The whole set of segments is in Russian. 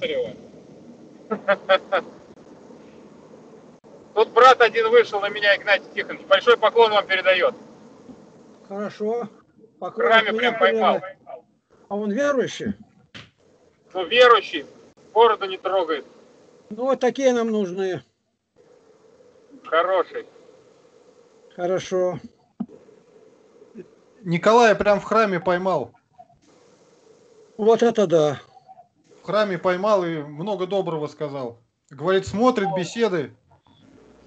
Косарева. Тут брат один вышел на меня, Игнатий Тихонович. Большой поклон вам передает. Хорошо. В храме прям поймал. А он верующий? Ну, верующий. Бороду не трогает. Ну, вот такие нам нужны. Хороший. Хорошо. Николая прям в храме поймал. Вот это да. Храме поймал и много доброго сказал. Говорит, смотрит беседы.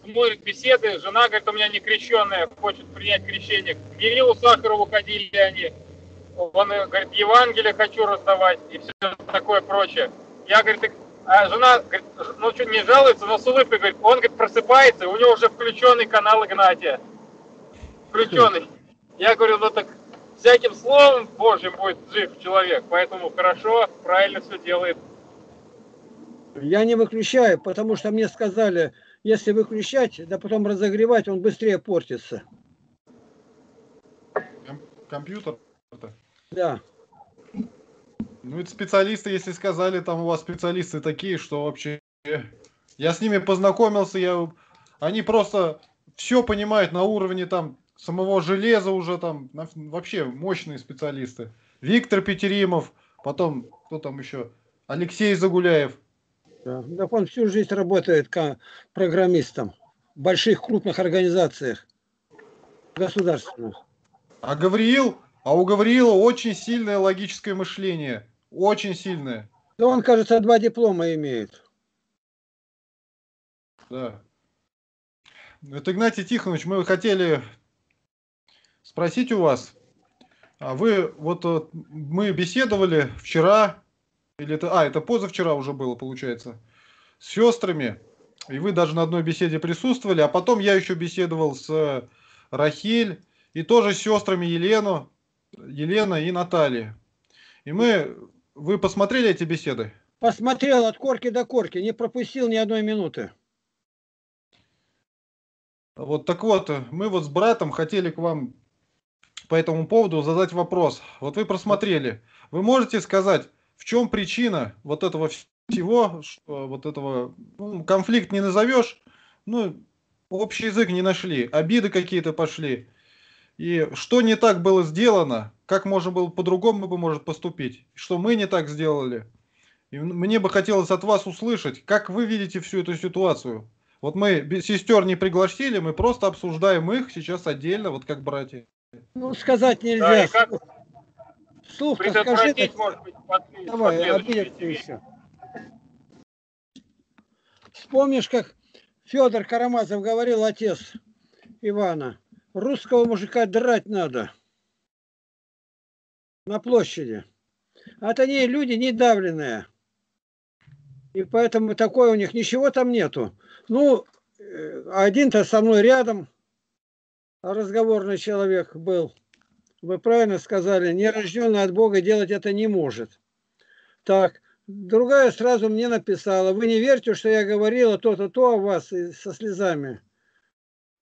Смотрит беседы. Жена, говорит, у меня не крещенная, хочет принять крещение. К Кириллу Сахарову ходили они. Он э, говорит, Евангелие хочу раздавать и все такое прочее. Я, говорит, а жена, говорит, ну что, не жалуется, но с улыбкой говорит, он, говорит, просыпается, у него уже включенный канал Игнатия. Включенный. Я говорю, ну так всяким словом Божьим будет жив человек, поэтому хорошо, правильно все делает. Я не выключаю, потому что мне сказали, если выключать, да потом разогревать, он быстрее портится. Компьютер? Да. Ну, это специалисты, если сказали, там у вас специалисты такие, что вообще... Я с ними познакомился, я... они просто все понимают на уровне там самого железа уже там, вообще мощные специалисты. Виктор Петеримов, потом, кто там еще? Алексей Загуляев. Да, так он всю жизнь работает как программистом в больших крупных организациях государственных. А Гавриил, а у Гавриила очень сильное логическое мышление. Очень сильное. Да он, кажется, два диплома имеет. Да. Это Игнатий Тихонович, мы хотели спросить у вас, а вы вот э, мы беседовали вчера, или это, а, это позавчера уже было, получается, с сестрами, и вы даже на одной беседе присутствовали, а потом я еще беседовал с Рахиль, и тоже с сестрами Елену, Елена и Наталья. И мы, вы посмотрели эти беседы? Посмотрел от корки до корки, не пропустил ни одной минуты. Вот так вот, мы вот с братом хотели к вам по этому поводу задать вопрос. Вот вы просмотрели. Вы можете сказать, в чем причина вот этого всего, вот этого ну, конфликт не назовешь, ну, общий язык не нашли, обиды какие-то пошли. И что не так было сделано, как можно было по-другому бы может поступить, что мы не так сделали. И мне бы хотелось от вас услышать, как вы видите всю эту ситуацию. Вот мы сестер не пригласили, мы просто обсуждаем их сейчас отдельно, вот как братья. Ну, сказать нельзя. Да, Слух скажи. Так... Может быть, Давай, обидеться еще. Вспомнишь, как Федор Карамазов говорил, отец Ивана, русского мужика драть надо на площади. А это не люди не давленные. И поэтому такое у них ничего там нету. Ну, э, один-то со мной рядом, разговорный человек был. Вы правильно сказали, нерожденный от Бога делать это не может. Так, другая сразу мне написала, вы не верьте, что я говорила то-то, то о вас и со слезами.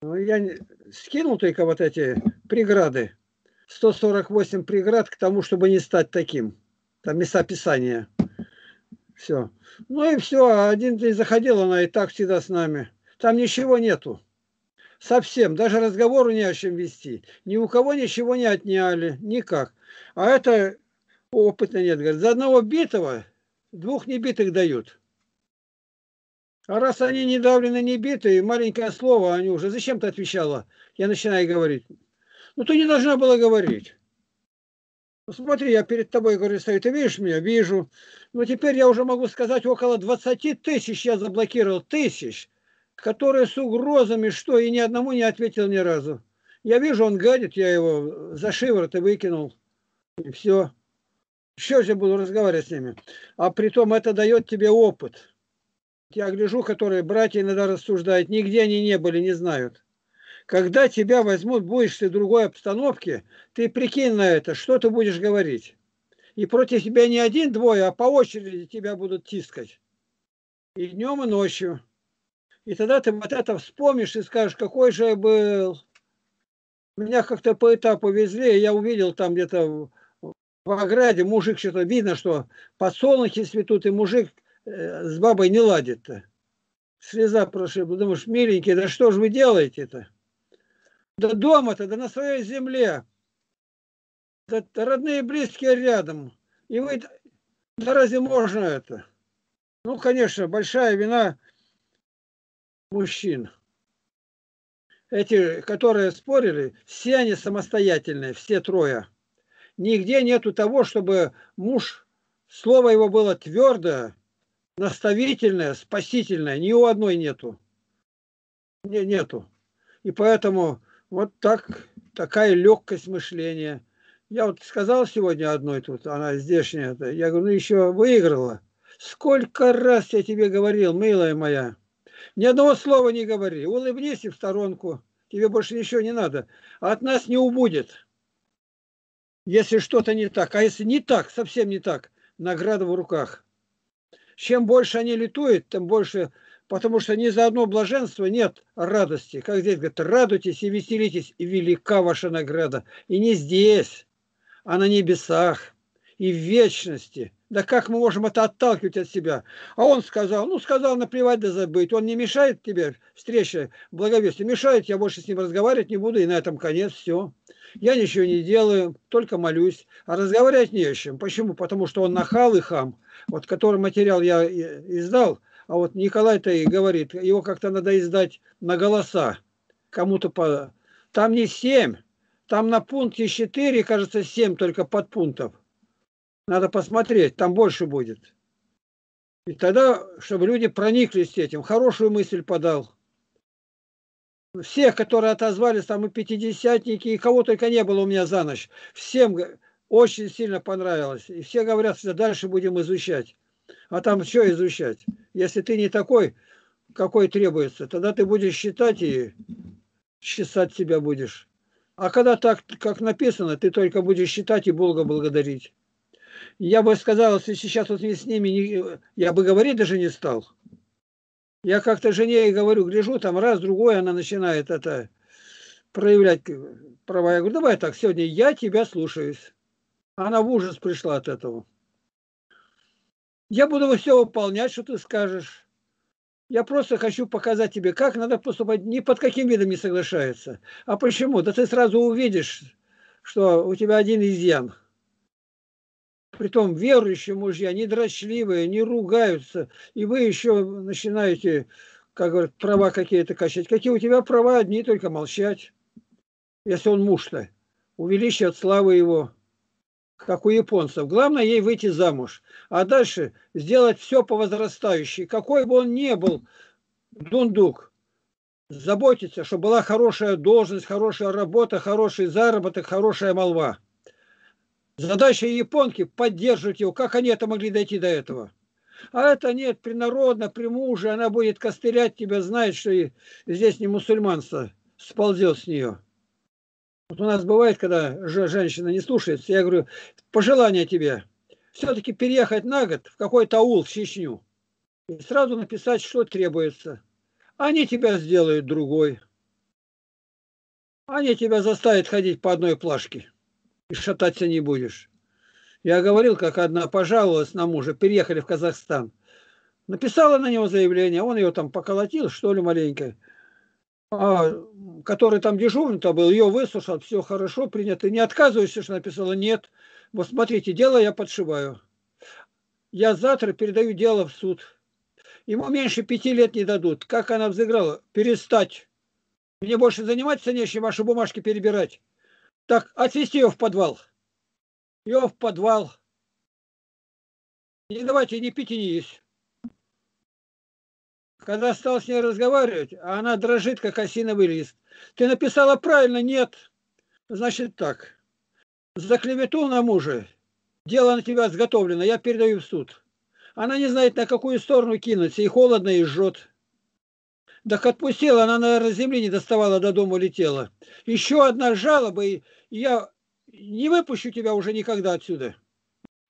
Ну, я скинул только вот эти преграды. 148 преград к тому, чтобы не стать таким. Там места писания. Все. Ну и все. Один день заходил, она и так всегда с нами. Там ничего нету. Совсем. Даже разговору не о чем вести. Ни у кого ничего не отняли. Никак. А это опыта нет. Говорит, за одного битого двух небитых дают. А раз они не давлены, не битые, маленькое слово, они уже... Зачем ты отвечала? Я начинаю говорить. Ну, ты не должна была говорить. Смотри, я перед тобой говорю, стою, ты видишь меня? Вижу. Но теперь я уже могу сказать, около 20 тысяч я заблокировал, тысяч которые с угрозами, что, и ни одному не ответил ни разу. Я вижу, он гадит, я его за шиворот и выкинул. И все. Еще же буду разговаривать с ними. А при том это дает тебе опыт. Я гляжу, которые братья иногда рассуждают, нигде они не были, не знают. Когда тебя возьмут, будешь ты в другой обстановке, ты прикинь на это, что ты будешь говорить. И против тебя не один-двое, а по очереди тебя будут тискать. И днем, и ночью. И тогда ты вот это вспомнишь и скажешь, какой же я был. Меня как-то по этапу везли, и я увидел там где-то в ограде мужик что-то видно, что подсолнухи цветут, и мужик э, с бабой не ладит-то. Слеза прошибла. Думаешь, миленький, да что же вы делаете-то? Да дома-то, да на своей земле. Да родные близкие рядом. И вы, да разве можно это? Ну, конечно, большая вина мужчин. Эти, которые спорили, все они самостоятельные, все трое. Нигде нету того, чтобы муж, слово его было твердое, наставительное, спасительное. Ни у одной нету. Не, нету. И поэтому вот так, такая легкость мышления. Я вот сказал сегодня одной тут, она здешняя, я говорю, ну еще выиграла. Сколько раз я тебе говорил, милая моя, ни одного слова не говори, улыбнись и в сторонку, тебе больше ничего не надо. А от нас не убудет, если что-то не так. А если не так, совсем не так, награда в руках. Чем больше они летуют, тем больше, потому что ни за одно блаженство нет радости. Как здесь говорят, радуйтесь и веселитесь, и велика ваша награда. И не здесь, а на небесах, и в вечности. Да как мы можем это отталкивать от себя? А он сказал, ну сказал, наплевать да забыть. Он не мешает тебе встреча благовестия, мешает, я больше с ним разговаривать не буду, и на этом конец, все. Я ничего не делаю, только молюсь. А разговаривать не о чем. Почему? Потому что он нахал и хам. Вот который материал я издал, а вот Николай-то и говорит, его как-то надо издать на голоса. Кому-то по... Там не семь, там на пункте четыре, кажется, семь только подпунктов. Надо посмотреть, там больше будет. И тогда, чтобы люди прониклись этим, хорошую мысль подал всех, которые отозвались, там и пятидесятники, и кого только не было у меня за ночь, всем очень сильно понравилось. И все говорят, что дальше будем изучать. А там что изучать? Если ты не такой, какой требуется, тогда ты будешь считать и чесать себя будешь. А когда так, как написано, ты только будешь считать и Бога благодарить. Я бы сказал, если сейчас вот с ними, я бы говорить даже не стал. Я как-то жене и говорю, гляжу, там раз, другой, она начинает это проявлять права. Я говорю, давай так, сегодня я тебя слушаюсь. Она в ужас пришла от этого. Я буду все выполнять, что ты скажешь. Я просто хочу показать тебе, как надо поступать, ни под каким видом не соглашается. А почему? Да ты сразу увидишь, что у тебя один изъян – притом верующие мужья, не дрочливые, не ругаются, и вы еще начинаете, как говорят, права какие-то качать. Какие у тебя права? Одни только молчать, если он муж-то. Увеличивать славы его, как у японцев. Главное ей выйти замуж, а дальше сделать все по возрастающей. Какой бы он ни был, дундук, заботиться, чтобы была хорошая должность, хорошая работа, хороший заработок, хорошая молва. Задача японки поддерживать его. Как они это могли дойти до этого? А это нет, принародно, при муже, она будет костылять тебя, знает, что здесь не мусульманство сползет с нее. Вот у нас бывает, когда женщина не слушается, я говорю, пожелание тебе, все-таки переехать на год в какой-то аул в Чечню и сразу написать, что требуется. Они тебя сделают другой. Они тебя заставят ходить по одной плашке и шататься не будешь. Я говорил, как одна пожаловалась на мужа, переехали в Казахстан. Написала на него заявление, он ее там поколотил, что ли, маленько. А, который там дежурный-то был, ее выслушал, все хорошо, принято. Не отказываешься, что написала? Нет. Вот смотрите, дело я подшиваю. Я завтра передаю дело в суд. Ему меньше пяти лет не дадут. Как она взыграла? Перестать. Мне больше заниматься нечем, ваши бумажки перебирать. Так, отвезти ее в подвал. Ее в подвал. Не давайте не пить и не есть. Когда стал с ней разговаривать, а она дрожит, как осиновый лист. Ты написала правильно? Нет. Значит так. За клевету на мужа. Дело на тебя изготовлено, я передаю в суд. Она не знает, на какую сторону кинуться, и холодно, и жжет. Так отпустила, она, наверное, земли не доставала, до дома летела. Еще одна жалоба, и я не выпущу тебя уже никогда отсюда.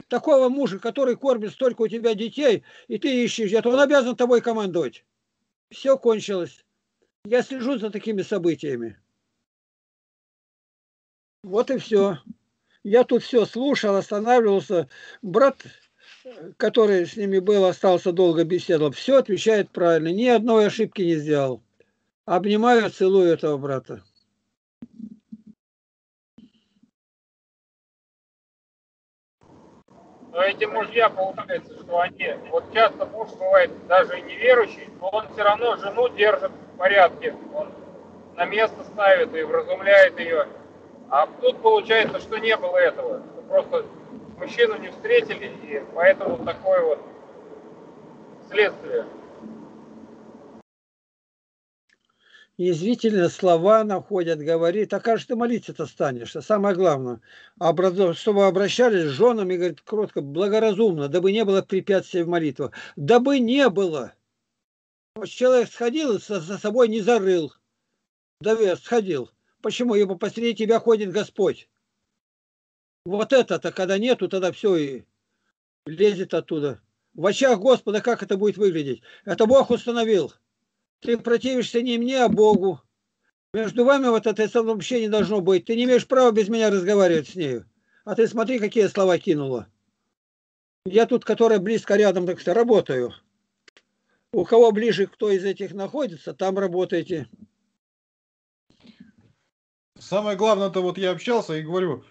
Такого мужа, который кормит столько у тебя детей, и ты ищешь, это он обязан тобой командовать. Все кончилось. Я слежу за такими событиями. Вот и все. Я тут все слушал, останавливался. Брат который с ними был, остался долго беседовал, все отвечает правильно, ни одной ошибки не сделал. Обнимаю, целую этого брата. Но эти мужья, получается, что они, вот часто муж бывает даже неверующий, но он все равно жену держит в порядке. Он на место ставит и вразумляет ее. А тут получается, что не было этого. Просто мужчину не встретили, и поэтому такое вот следствие. язвительные слова находят, говорит, а как же ты молиться-то станешь? А самое главное, чтобы обращались с женами, говорит, кротко, благоразумно, дабы не было препятствий в молитвах. Дабы не было. Человек сходил и за собой не зарыл. Да сходил. Почему? Ибо посреди тебя ходит Господь. Вот это-то, когда нету, тогда все и лезет оттуда. В очах Господа как это будет выглядеть? Это Бог установил. Ты противишься не мне, а Богу. Между вами вот это вообще не должно быть. Ты не имеешь права без меня разговаривать с нею. А ты смотри, какие слова кинула. Я тут, которая близко рядом, так что работаю. У кого ближе, кто из этих находится, там работаете. Самое главное-то вот я общался и говорю,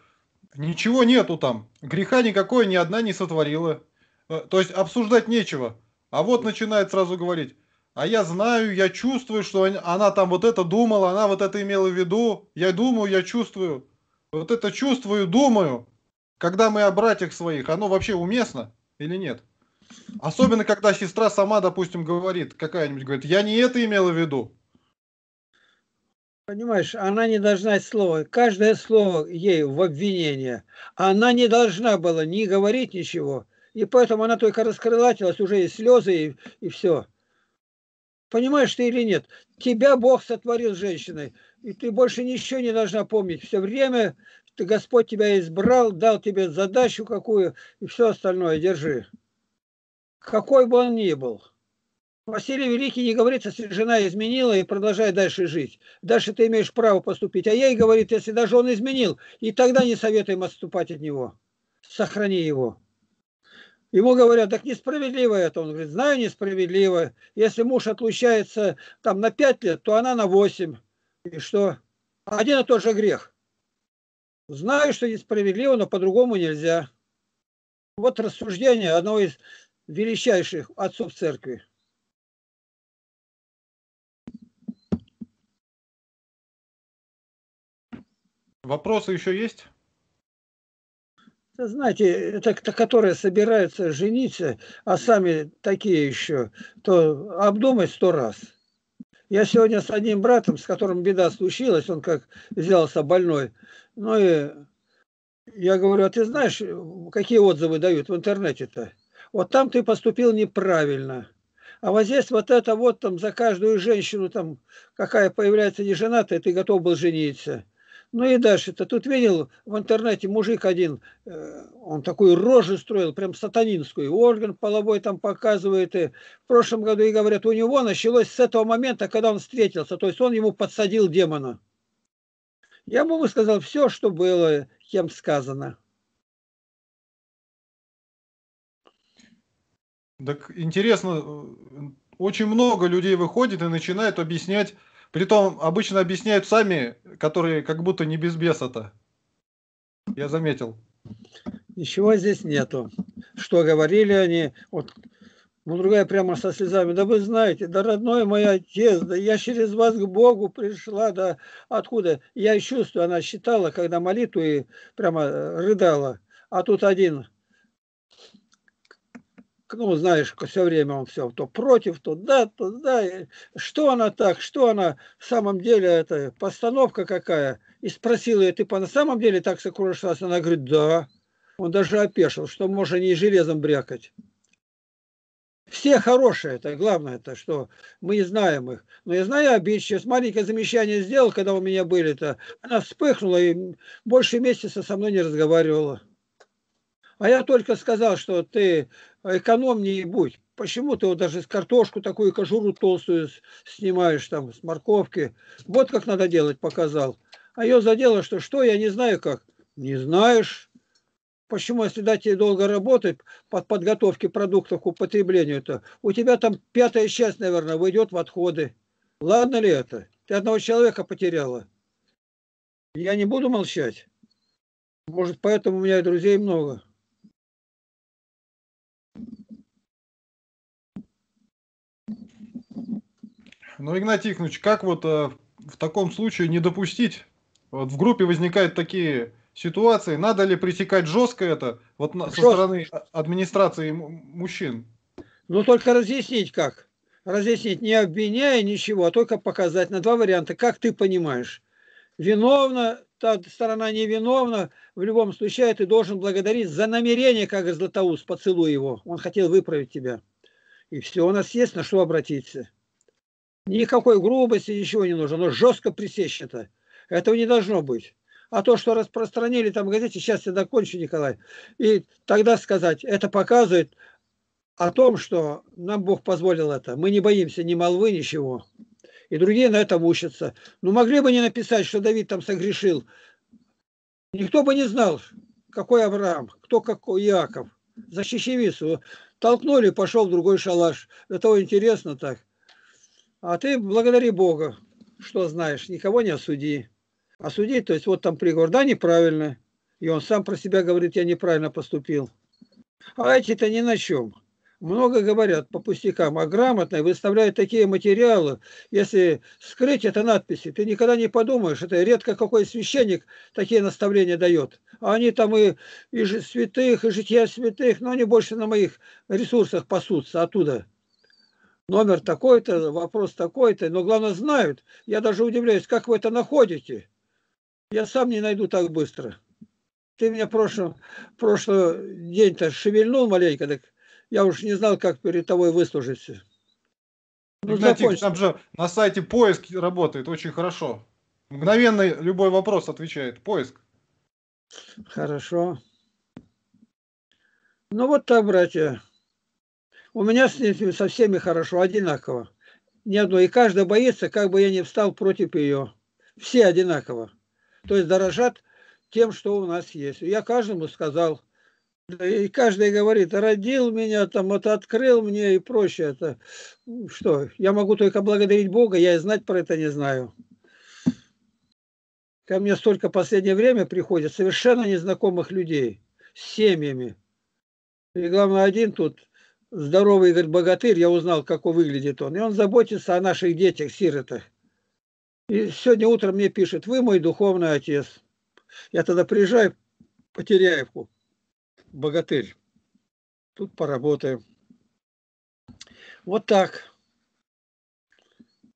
ничего нету там. Греха никакой ни одна не сотворила. Э, то есть обсуждать нечего. А вот начинает сразу говорить, а я знаю, я чувствую, что она там вот это думала, она вот это имела в виду. Я думаю, я чувствую. Вот это чувствую, думаю. Когда мы о братьях своих, оно вообще уместно или нет? Особенно, когда сестра сама, допустим, говорит, какая-нибудь говорит, я не это имела в виду. Понимаешь, она не должна слово, каждое слово ей в обвинение. Она не должна была ни говорить ничего. И поэтому она только раскрылатилась, уже и слезы, и, и все. Понимаешь ты или нет? Тебя Бог сотворил женщиной, и ты больше ничего не должна помнить. Все время ты, Господь тебя избрал, дал тебе задачу какую, и все остальное держи. Какой бы он ни был. Василий Великий не говорит, если жена изменила и продолжает дальше жить. Дальше ты имеешь право поступить. А ей говорит, если даже он изменил, и тогда не советуем отступать от него. Сохрани его. Ему говорят, так несправедливо это. Он говорит, знаю, несправедливо. Если муж отлучается там на 5 лет, то она на 8. И что? Один и тот же грех. Знаю, что несправедливо, но по-другому нельзя. Вот рассуждение одного из величайших отцов церкви. Вопросы еще есть? знаете, это, это которые собираются жениться, а сами такие еще, то обдумать сто раз. Я сегодня с одним братом, с которым беда случилась, он как взялся больной, ну и я говорю, а ты знаешь, какие отзывы дают в интернете-то? Вот там ты поступил неправильно. А вот здесь вот это вот там за каждую женщину там, какая появляется неженатая, ты готов был жениться. Ну и дальше-то тут видел в интернете мужик один, э, он такую рожу строил, прям сатанинскую, орган половой там показывает. И в прошлом году и говорят, у него началось с этого момента, когда он встретился, то есть он ему подсадил демона. Я ему высказал все, что было кем сказано. Так интересно, э, очень много людей выходит и начинает объяснять Притом обычно объясняют сами, которые как будто не без беса-то. Я заметил. Ничего здесь нету. Что говорили они, вот ну, другая прямо со слезами. Да вы знаете, да родной мой отец, да я через вас к Богу пришла, да откуда? Я чувствую, она считала, когда молитву и прямо рыдала. А тут один ну, знаешь, все время он все то против, то да, то да. Что она так, что она в самом деле, это постановка какая? И спросил ее, ты по на самом деле так сокрушилась? Она говорит, да. Он даже опешил, что можно не железом брякать. Все хорошие, это главное, это что мы не знаем их. Но я знаю обидчивость. Маленькое замечание сделал, когда у меня были-то. Она вспыхнула и больше месяца со мной не разговаривала. А я только сказал, что ты экономнее будь. Почему ты вот даже с картошку такую кожуру толстую снимаешь там с морковки? Вот как надо делать, показал. А ее задело, что что, я не знаю как. Не знаешь. Почему, если дать тебе долго работать под подготовке продуктов к употреблению, то у тебя там пятая часть, наверное, выйдет в отходы. Ладно ли это? Ты одного человека потеряла. Я не буду молчать. Может, поэтому у меня и друзей много. Ну, Игнатий Тихонович, как вот э, в таком случае не допустить? Вот в группе возникают такие ситуации. Надо ли пресекать жестко это вот на, со стороны администрации мужчин? Ну, только разъяснить как. Разъяснить, не обвиняя ничего, а только показать на два варианта, как ты понимаешь. Виновна, та сторона невиновна, в любом случае ты должен благодарить за намерение, как Златоуст, поцелуй его. Он хотел выправить тебя. И все у нас есть, на что обратиться. Никакой грубости, ничего не нужно. Но жестко пресечь это. Этого не должно быть. А то, что распространили там газете, сейчас я закончу, Николай. И тогда сказать, это показывает о том, что нам Бог позволил это. Мы не боимся ни молвы, ничего. И другие на этом учатся. Ну, могли бы не написать, что Давид там согрешил. Никто бы не знал, какой Авраам, кто какой Иаков. За чечевицу. Толкнули, пошел в другой шалаш. Это интересно так. А ты благодари Бога, что знаешь, никого не осуди. Осудить, то есть вот там приговор, да, неправильно. И он сам про себя говорит, я неправильно поступил. А эти-то ни на чем. Много говорят по пустякам, а грамотно выставляют такие материалы. Если скрыть это надписи, ты никогда не подумаешь, это редко какой священник такие наставления дает. А они там и, и святых, и жития святых, но они больше на моих ресурсах пасутся оттуда номер такой-то, вопрос такой-то, но главное знают. Я даже удивляюсь, как вы это находите. Я сам не найду так быстро. Ты меня прошлый, прошлый день-то шевельнул маленько, так я уж не знал, как перед тобой выслужиться. Ну, там же на сайте поиск работает очень хорошо. Мгновенно любой вопрос отвечает. Поиск. Хорошо. Ну вот так, братья. У меня с ними со всеми хорошо, одинаково. Ни одной. И каждый боится, как бы я не встал против ее. Все одинаково. То есть дорожат тем, что у нас есть. Я каждому сказал. И каждый говорит, родил меня, там, это открыл мне и прочее. Это что? Я могу только благодарить Бога, я и знать про это не знаю. Ко мне столько последнее время приходит совершенно незнакомых людей с семьями. И главное, один тут здоровый, говорит, богатырь, я узнал, как он выглядит он. И он заботится о наших детях, сиротах. И сегодня утром мне пишет, вы мой духовный отец. Я тогда приезжаю по Теряевку, богатырь. Тут поработаем. Вот так.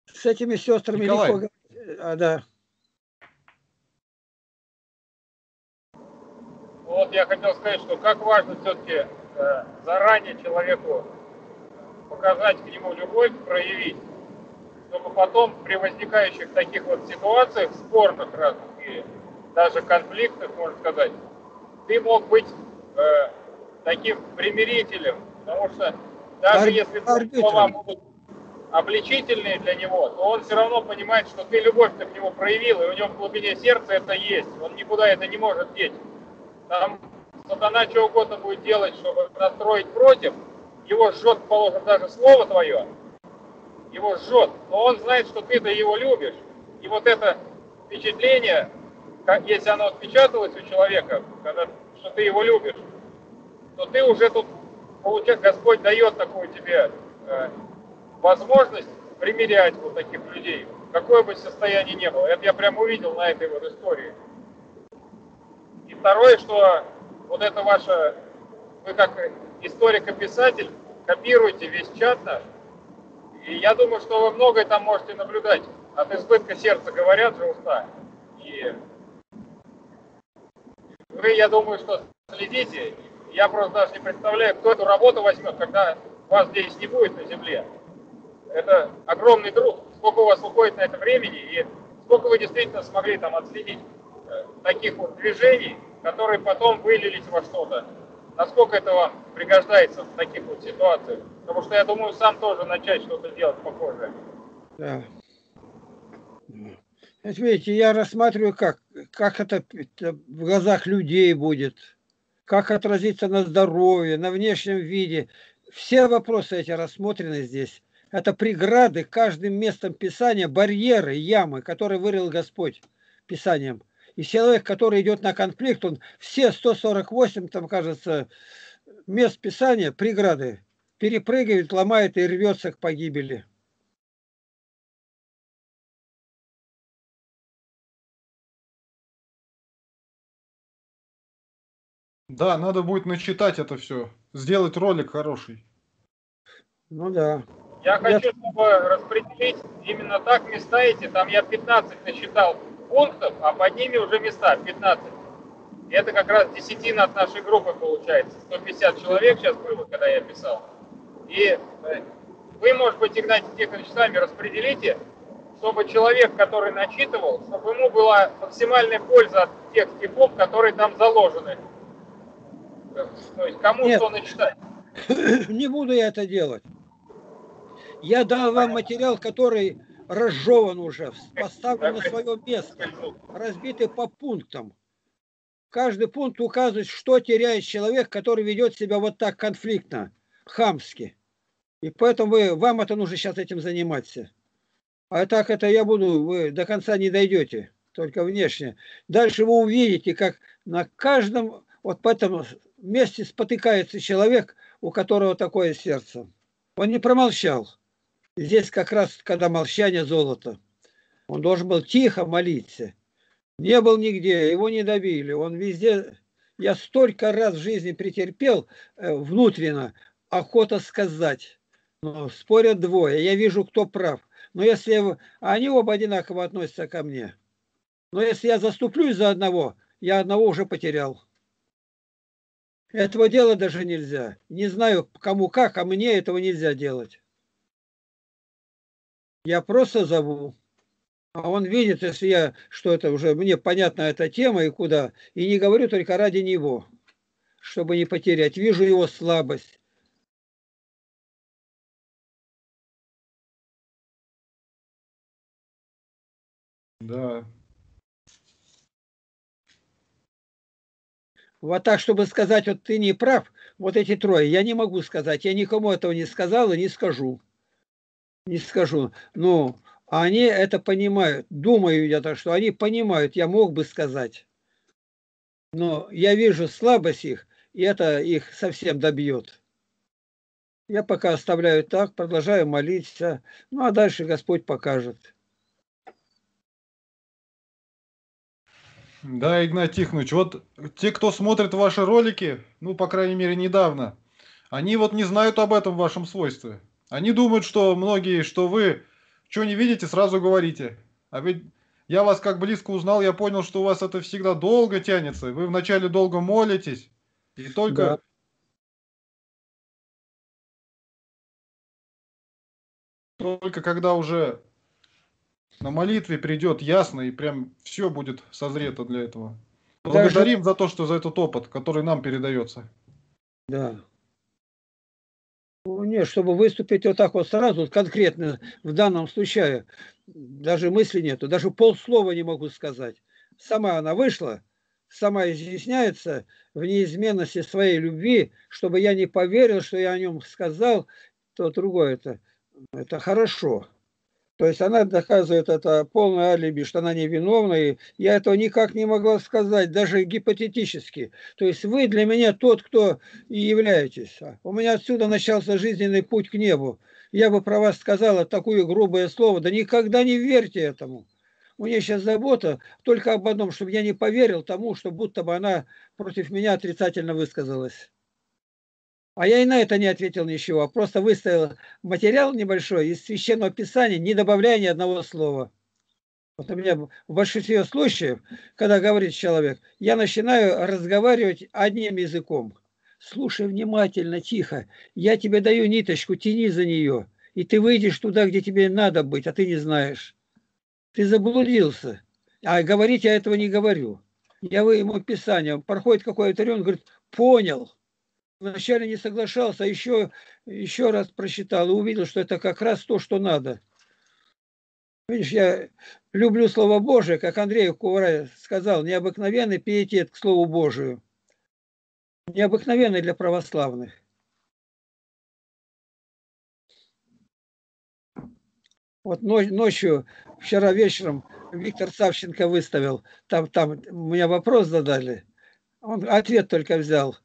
С этими сестрами Николай. легко А, да. Вот я хотел сказать, что как важно все-таки заранее человеку показать к нему любовь, проявить, чтобы потом при возникающих таких вот ситуациях, спорных разных и даже конфликтах, можно сказать, ты мог быть э, таким примирителем, потому что даже Ар- если слова будут обличительные для него, то он все равно понимает, что ты любовь-то к нему проявил, и у него в глубине сердца это есть, он никуда это не может деть. Там сатана что угодно будет делать, чтобы настроить против, его жжет, положим, даже слово твое, его жжет, но он знает, что ты-то его любишь. И вот это впечатление, если оно отпечаталось у человека, когда, что ты его любишь, то ты уже тут, получается, Господь дает такую тебе э, возможность примирять вот таких людей, какое бы состояние ни было. Это я прям увидел на этой вот истории. И второе, что вот это ваше, вы как историк и писатель, копируете весь чат наш, и я думаю, что вы многое там можете наблюдать. От избытка сердца говорят же уста. И вы, я думаю, что следите. Я просто даже не представляю, кто эту работу возьмет, когда вас здесь не будет на земле. Это огромный труд. Сколько у вас уходит на это времени и сколько вы действительно смогли там отследить э, таких вот движений, которые потом вылились во что-то. Насколько это вам пригождается в таких вот ситуациях? Потому что я думаю, сам тоже начать что-то делать похожее. Да. Это, видите, я рассматриваю, как, как это в глазах людей будет. как отразится на здоровье, на внешнем виде. Все вопросы эти рассмотрены здесь. Это преграды каждым местом Писания, барьеры, ямы, которые вырыл Господь Писанием. И человек, который идет на конфликт, он все 148, там, кажется, мест Писания, преграды, перепрыгивает, ломает и рвется к погибели. Да, надо будет начитать это все, сделать ролик хороший. Ну да. Я хочу, чтобы распределить именно так места эти. Там я 15 насчитал пунктов, а под ними уже места 15. И это как раз десятина от нашей группы получается. 150 человек сейчас было, когда я писал. И э, вы, может быть, Игнатий Тихонович, сами распределите, чтобы человек, который начитывал, чтобы ему была максимальная польза от тех стихов, которые там заложены. То есть кому Нет, что начитать. Не буду я это делать. Я дал вам материал, который разжеван уже, поставлен на свое место, разбитый по пунктам. Каждый пункт указывает, что теряет человек, который ведет себя вот так конфликтно, хамски. И поэтому вы, вам это нужно сейчас этим заниматься. А так это я буду, вы до конца не дойдете, только внешне. Дальше вы увидите, как на каждом, вот по этому месте спотыкается человек, у которого такое сердце. Он не промолчал. Здесь как раз, когда молчание золото. Он должен был тихо молиться. Не был нигде, его не добили. Он везде... Я столько раз в жизни претерпел э, внутренно, охота сказать. Но спорят двое. Я вижу, кто прав. Но если они оба одинаково относятся ко мне. Но если я заступлюсь за одного, я одного уже потерял. Этого делать даже нельзя. Не знаю, кому как, а мне этого нельзя делать. Я просто зову. А он видит, если я, что это уже, мне понятна эта тема и куда. И не говорю только ради него, чтобы не потерять. Вижу его слабость. Да, Вот так, чтобы сказать, вот ты не прав, вот эти трое, я не могу сказать. Я никому этого не сказал и не скажу. Не скажу. Но они это понимают. Думаю я так, что они понимают, я мог бы сказать. Но я вижу слабость их, и это их совсем добьет. Я пока оставляю так, продолжаю молиться. Ну а дальше Господь покажет. Да, Игнат Тихонович, вот те, кто смотрит ваши ролики, ну, по крайней мере, недавно, они вот не знают об этом вашем свойстве. Они думают, что многие, что вы что не видите, сразу говорите. А ведь я вас как близко узнал, я понял, что у вас это всегда долго тянется. Вы вначале долго молитесь, и только... Да. Только когда уже на молитве придет ясно, и прям все будет созрето для этого. Благодарим Даже... за то, что за этот опыт, который нам передается. Да. Ну, нет, чтобы выступить вот так вот сразу, конкретно в данном случае, даже мысли нету, даже полслова не могу сказать. Сама она вышла, сама изъясняется в неизменности своей любви, чтобы я не поверил, что я о нем сказал, то другое это, это хорошо. То есть она доказывает это полное алиби, что она невиновна, и я этого никак не могла сказать, даже гипотетически. То есть вы для меня тот, кто и являетесь. У меня отсюда начался жизненный путь к небу. Я бы про вас сказала такое грубое слово, да никогда не верьте этому. У нее сейчас забота только об одном, чтобы я не поверил тому, что будто бы она против меня отрицательно высказалась. А я и на это не ответил ничего, просто выставил материал небольшой из священного писания, не добавляя ни одного слова. Вот у меня в большинстве случаев, когда говорит человек, я начинаю разговаривать одним языком. Слушай внимательно, тихо. Я тебе даю ниточку, тяни за нее. И ты выйдешь туда, где тебе надо быть, а ты не знаешь. Ты заблудился. А говорить я этого не говорю. Я ему писание. Проходит какое-то время, он говорит, понял вначале не соглашался, а еще, еще раз прочитал и увидел, что это как раз то, что надо. Видишь, я люблю Слово Божие, как Андрей Кувара сказал, необыкновенный пиетет к Слову Божию. необыкновенный для православных. Вот ночью, вчера вечером Виктор Савченко выставил, там, там мне вопрос задали, он ответ только взял.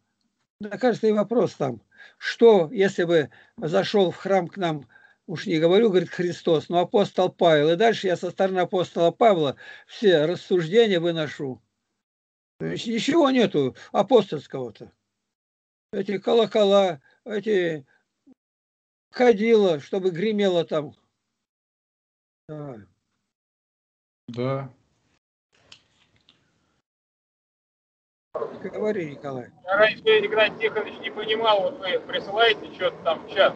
На каждый вопрос там, что если бы зашел в храм к нам, уж не говорю, говорит Христос, но апостол Павел, и дальше я со стороны апостола Павла все рассуждения выношу. Ничего нету апостольского-то. Эти колокола, эти ходила, чтобы гремело там. Да. Говори, Николай. Я раньше, Игнатий Тихонович, не понимал, вот вы присылаете что-то там в чат,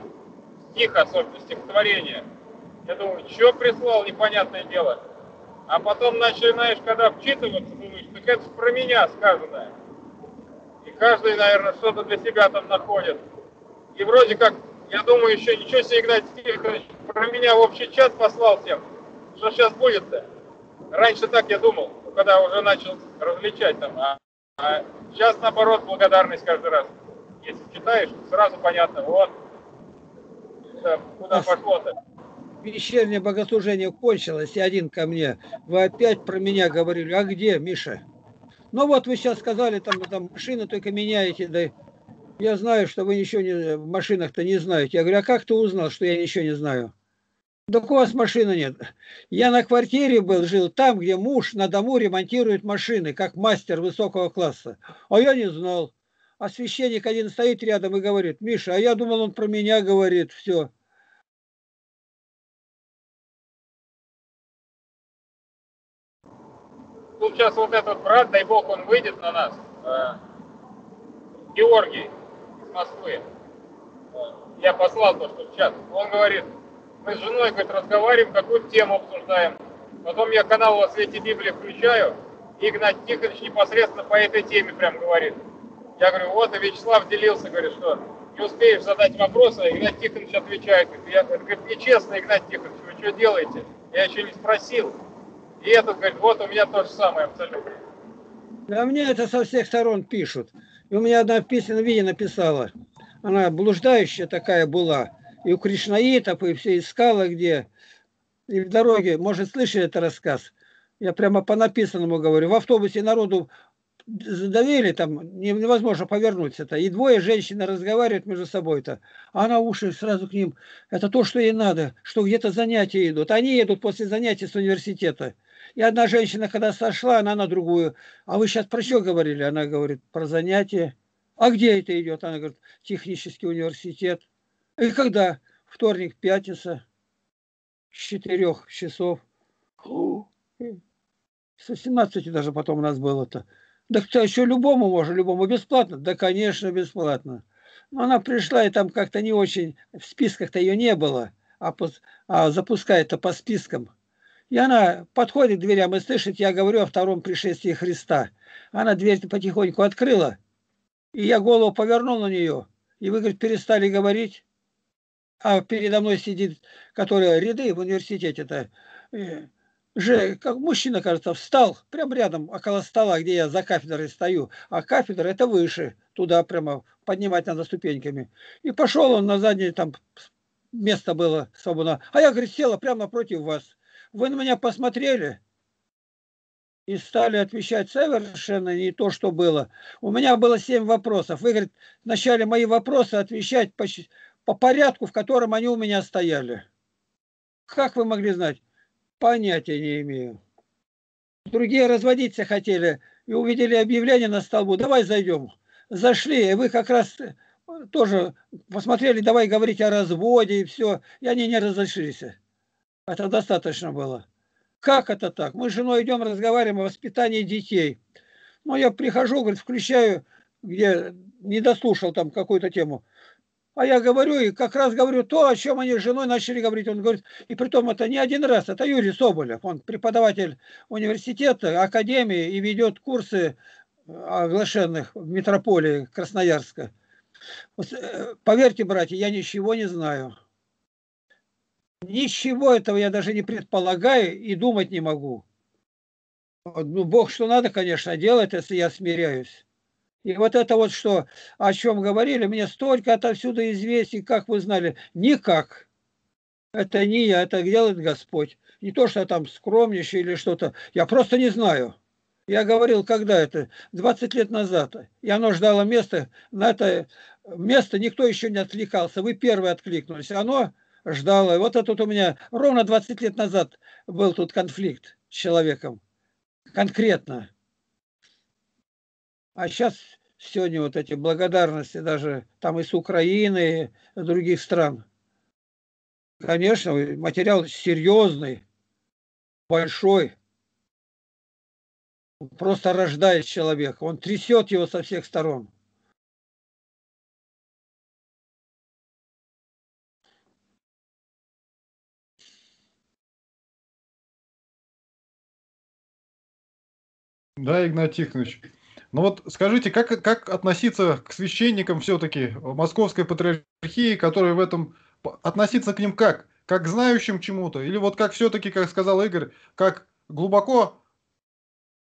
стих, особенно стихотворение. Я думаю, что прислал, непонятное дело. А потом начинаешь, когда вчитываться, думаешь, так это про меня сказано. И каждый, наверное, что-то для себя там находит. И вроде как, я думаю, еще ничего себе Игнатий Тихонович про меня в общий чат послал всем. Что сейчас будет-то? Раньше так я думал, когда уже начал различать там. А, а сейчас наоборот благодарность каждый раз. Если читаешь, сразу понятно, вот, куда пошло-то вечернее богослужение кончилось, и один ко мне, вы опять про меня говорили, а где, Миша? Ну вот вы сейчас сказали, там, там машины только меняете, да я знаю, что вы ничего не, в машинах-то не знаете. Я говорю, а как ты узнал, что я ничего не знаю? Так у вас машины нет. Я на квартире был, жил там, где муж на дому ремонтирует машины, как мастер высокого класса. А я не знал. А священник один стоит рядом и говорит, Миша, а я думал, он про меня говорит, все. тут сейчас вот этот брат, дай бог, он выйдет на нас, э, Георгий из Москвы. Я послал то, что чат. Он говорит, мы с женой, говорит, разговариваем, какую тему обсуждаем. Потом я канал во свете Библии включаю, и Игнат Тихонович непосредственно по этой теме прям говорит. Я говорю, вот, и Вячеслав делился, говорит, что не успеешь задать вопрос, а Игнат Тихонович отвечает. Я, это, говорит, нечестно, Игнат Тихонович, вы что делаете? Я еще не спросил. И этот говорит, вот у меня то же самое абсолютно. Да мне это со всех сторон пишут. И у меня одна в письменном виде написала. Она блуждающая такая была. И у Кришнаитов, и все искала где. И в дороге, может, слышали этот рассказ? Я прямо по написанному говорю. В автобусе народу задавили, там невозможно повернуть это. И двое женщин разговаривают между собой-то. А она уши сразу к ним. Это то, что ей надо, что где-то занятия идут. Они едут после занятий с университета. И одна женщина, когда сошла, она на другую. А вы сейчас про что говорили? Она говорит, про занятия. А где это идет? Она говорит, технический университет. И когда? Вторник, пятница, с четырех часов. С 17 даже потом у нас было-то. Да кто еще любому можно, любому бесплатно? Да, конечно, бесплатно. Но она пришла, и там как-то не очень, в списках-то ее не было, а, а запускает-то по спискам. И она подходит к дверям и слышит, я говорю о втором пришествии Христа. Она дверь потихоньку открыла, и я голову повернул на нее. И вы, говорит, перестали говорить. А передо мной сидит, который ряды в университете-то, э, же, как мужчина, кажется, встал прямо рядом, около стола, где я за кафедрой стою. А кафедра это выше, туда прямо поднимать надо ступеньками. И пошел он на заднее, там место было свободно. А я, говорит, села прямо напротив вас. Вы на меня посмотрели и стали отвечать совершенно не то, что было. У меня было семь вопросов. Вы, говорит, вначале мои вопросы отвечать по, по порядку, в котором они у меня стояли. Как вы могли знать? Понятия не имею. Другие разводиться хотели и увидели объявление на столбу. Давай зайдем. Зашли, и вы как раз тоже посмотрели, давай говорить о разводе и все. И они не разошлись. Это достаточно было. Как это так? Мы с женой идем, разговариваем о воспитании детей. Ну, я прихожу, говорит, включаю, где не дослушал там какую-то тему. А я говорю, и как раз говорю то, о чем они с женой начали говорить. Он говорит, и при том это не один раз, это Юрий Соболев. Он преподаватель университета, академии и ведет курсы оглашенных в метрополии Красноярска. Э, поверьте, братья, я ничего не знаю. Ничего этого я даже не предполагаю и думать не могу. Ну, Бог что надо, конечно, делать, если я смиряюсь. И вот это вот что, о чем говорили, мне столько отовсюду известий, как вы знали, никак. Это не я, это делает Господь. Не то, что я там скромнейший или что-то. Я просто не знаю. Я говорил, когда это? 20 лет назад. И оно ждало места. На это место никто еще не откликался. Вы первые откликнулись. Оно ждало. Вот это вот у меня ровно 20 лет назад был тут конфликт с человеком. Конкретно. А сейчас сегодня вот эти благодарности даже там из Украины, и других стран. Конечно, материал серьезный, большой. Просто рождает человека. Он трясет его со всех сторон. Да, Игнат Тихонович. Ну вот скажите, как, как относиться к священникам все-таки Московской Патриархии, которые в этом... Относиться к ним как? Как к знающим чему-то? Или вот как все-таки, как сказал Игорь, как глубоко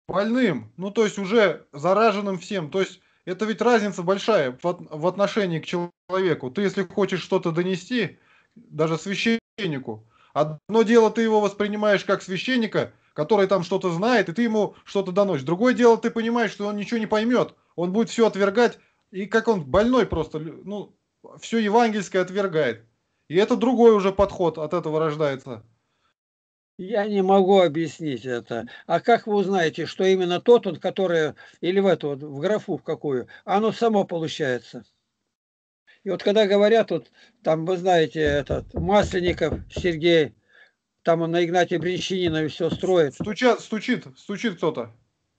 больным? Ну то есть уже зараженным всем. То есть это ведь разница большая в, отношении к человеку. Ты если хочешь что-то донести, даже священнику, одно дело ты его воспринимаешь как священника, который там что-то знает, и ты ему что-то доносишь. Другое дело, ты понимаешь, что он ничего не поймет, он будет все отвергать, и как он больной просто, ну, все евангельское отвергает. И это другой уже подход от этого рождается. Я не могу объяснить это. А как вы узнаете, что именно тот он, который, или в эту, в графу в какую, оно само получается? И вот когда говорят, вот, там, вы знаете, этот Масленников Сергей, там он на Игнатия Бринщинина все строит. Стучат, стучит, стучит кто-то.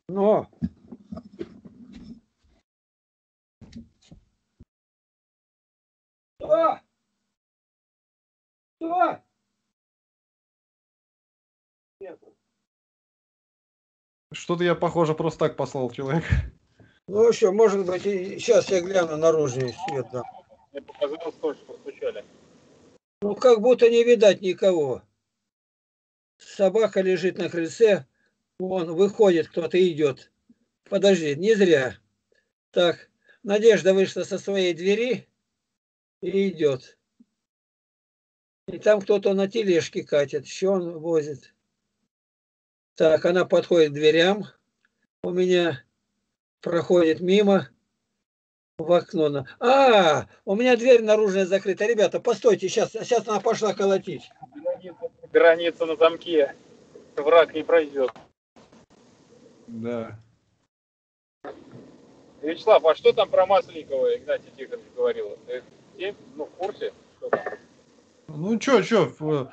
Но. Кто? Кто? Что-то я, похоже, просто так послал человека. Ну что, может быть, и сейчас я гляну наружный свет. Да. Мне показалось что стучали. Ну, как будто не видать никого собака лежит на крыльце, он выходит, кто-то идет. Подожди, не зря. Так, Надежда вышла со своей двери и идет. И там кто-то на тележке катит, еще он возит. Так, она подходит к дверям. У меня проходит мимо в окно. А, у меня дверь наружная закрыта. Ребята, постойте, сейчас, сейчас она пошла колотить граница на замке. Враг не пройдет. Да. Вячеслав, а что там про Масленникова Игнатий Тихонович говорил? Ты ну, в курсе? Что там? Ну, что, что,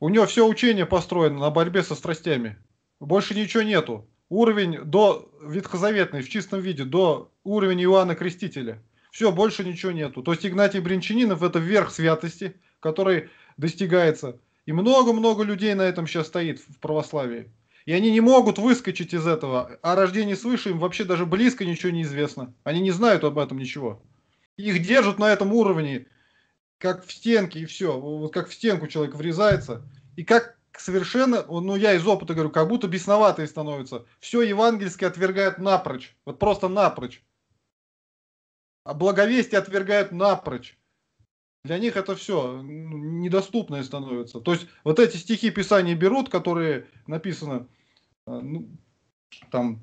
у него все учение построено на борьбе со страстями. Больше ничего нету. Уровень до ветхозаветный, в чистом виде, до уровня Иоанна Крестителя. Все, больше ничего нету. То есть Игнатий Бринчанинов это верх святости, который достигается и много-много людей на этом сейчас стоит в православии. И они не могут выскочить из этого. О рождении свыше им вообще даже близко ничего не известно. Они не знают об этом ничего. Их держат на этом уровне, как в стенке, и все. Вот как в стенку человек врезается. И как совершенно, ну я из опыта говорю, как будто бесноватые становятся. Все евангельское отвергают напрочь. Вот просто напрочь. А благовестие отвергают напрочь. Для них это все недоступное становится. То есть вот эти стихи Писания берут, которые написаны, э, ну, там,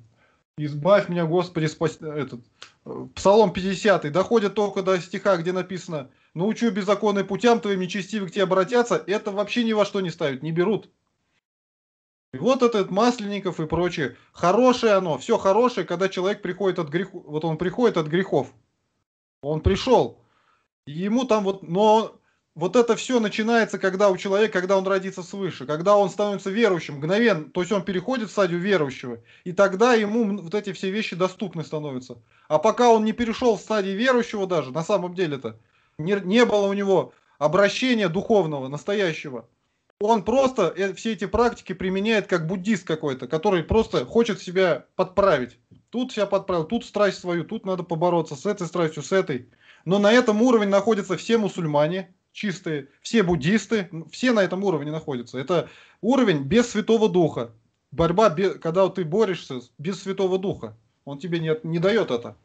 «Избавь меня, Господи, спаси...» этот, э, Псалом 50, доходят только до стиха, где написано «Научу беззаконным путям твоим, нечестивы к тебе обратятся», это вообще ни во что не ставят, не берут. И вот этот Масленников и прочее. Хорошее оно, все хорошее, когда человек приходит от грехов, вот он приходит от грехов. Он пришел, ему там вот, но вот это все начинается, когда у человека, когда он родится свыше, когда он становится верующим, мгновенно, то есть он переходит в стадию верующего, и тогда ему вот эти все вещи доступны становятся. А пока он не перешел в стадию верующего даже, на самом деле-то, не, не было у него обращения духовного, настоящего. Он просто э, все эти практики применяет как буддист какой-то, который просто хочет себя подправить. Тут себя подправил, тут страсть свою, тут надо побороться с этой страстью, с этой. Но на этом уровне находятся все мусульмане, чистые, все буддисты, все на этом уровне находятся. Это уровень без Святого Духа. Борьба, без, когда ты борешься без Святого Духа. Он тебе не, не дает это.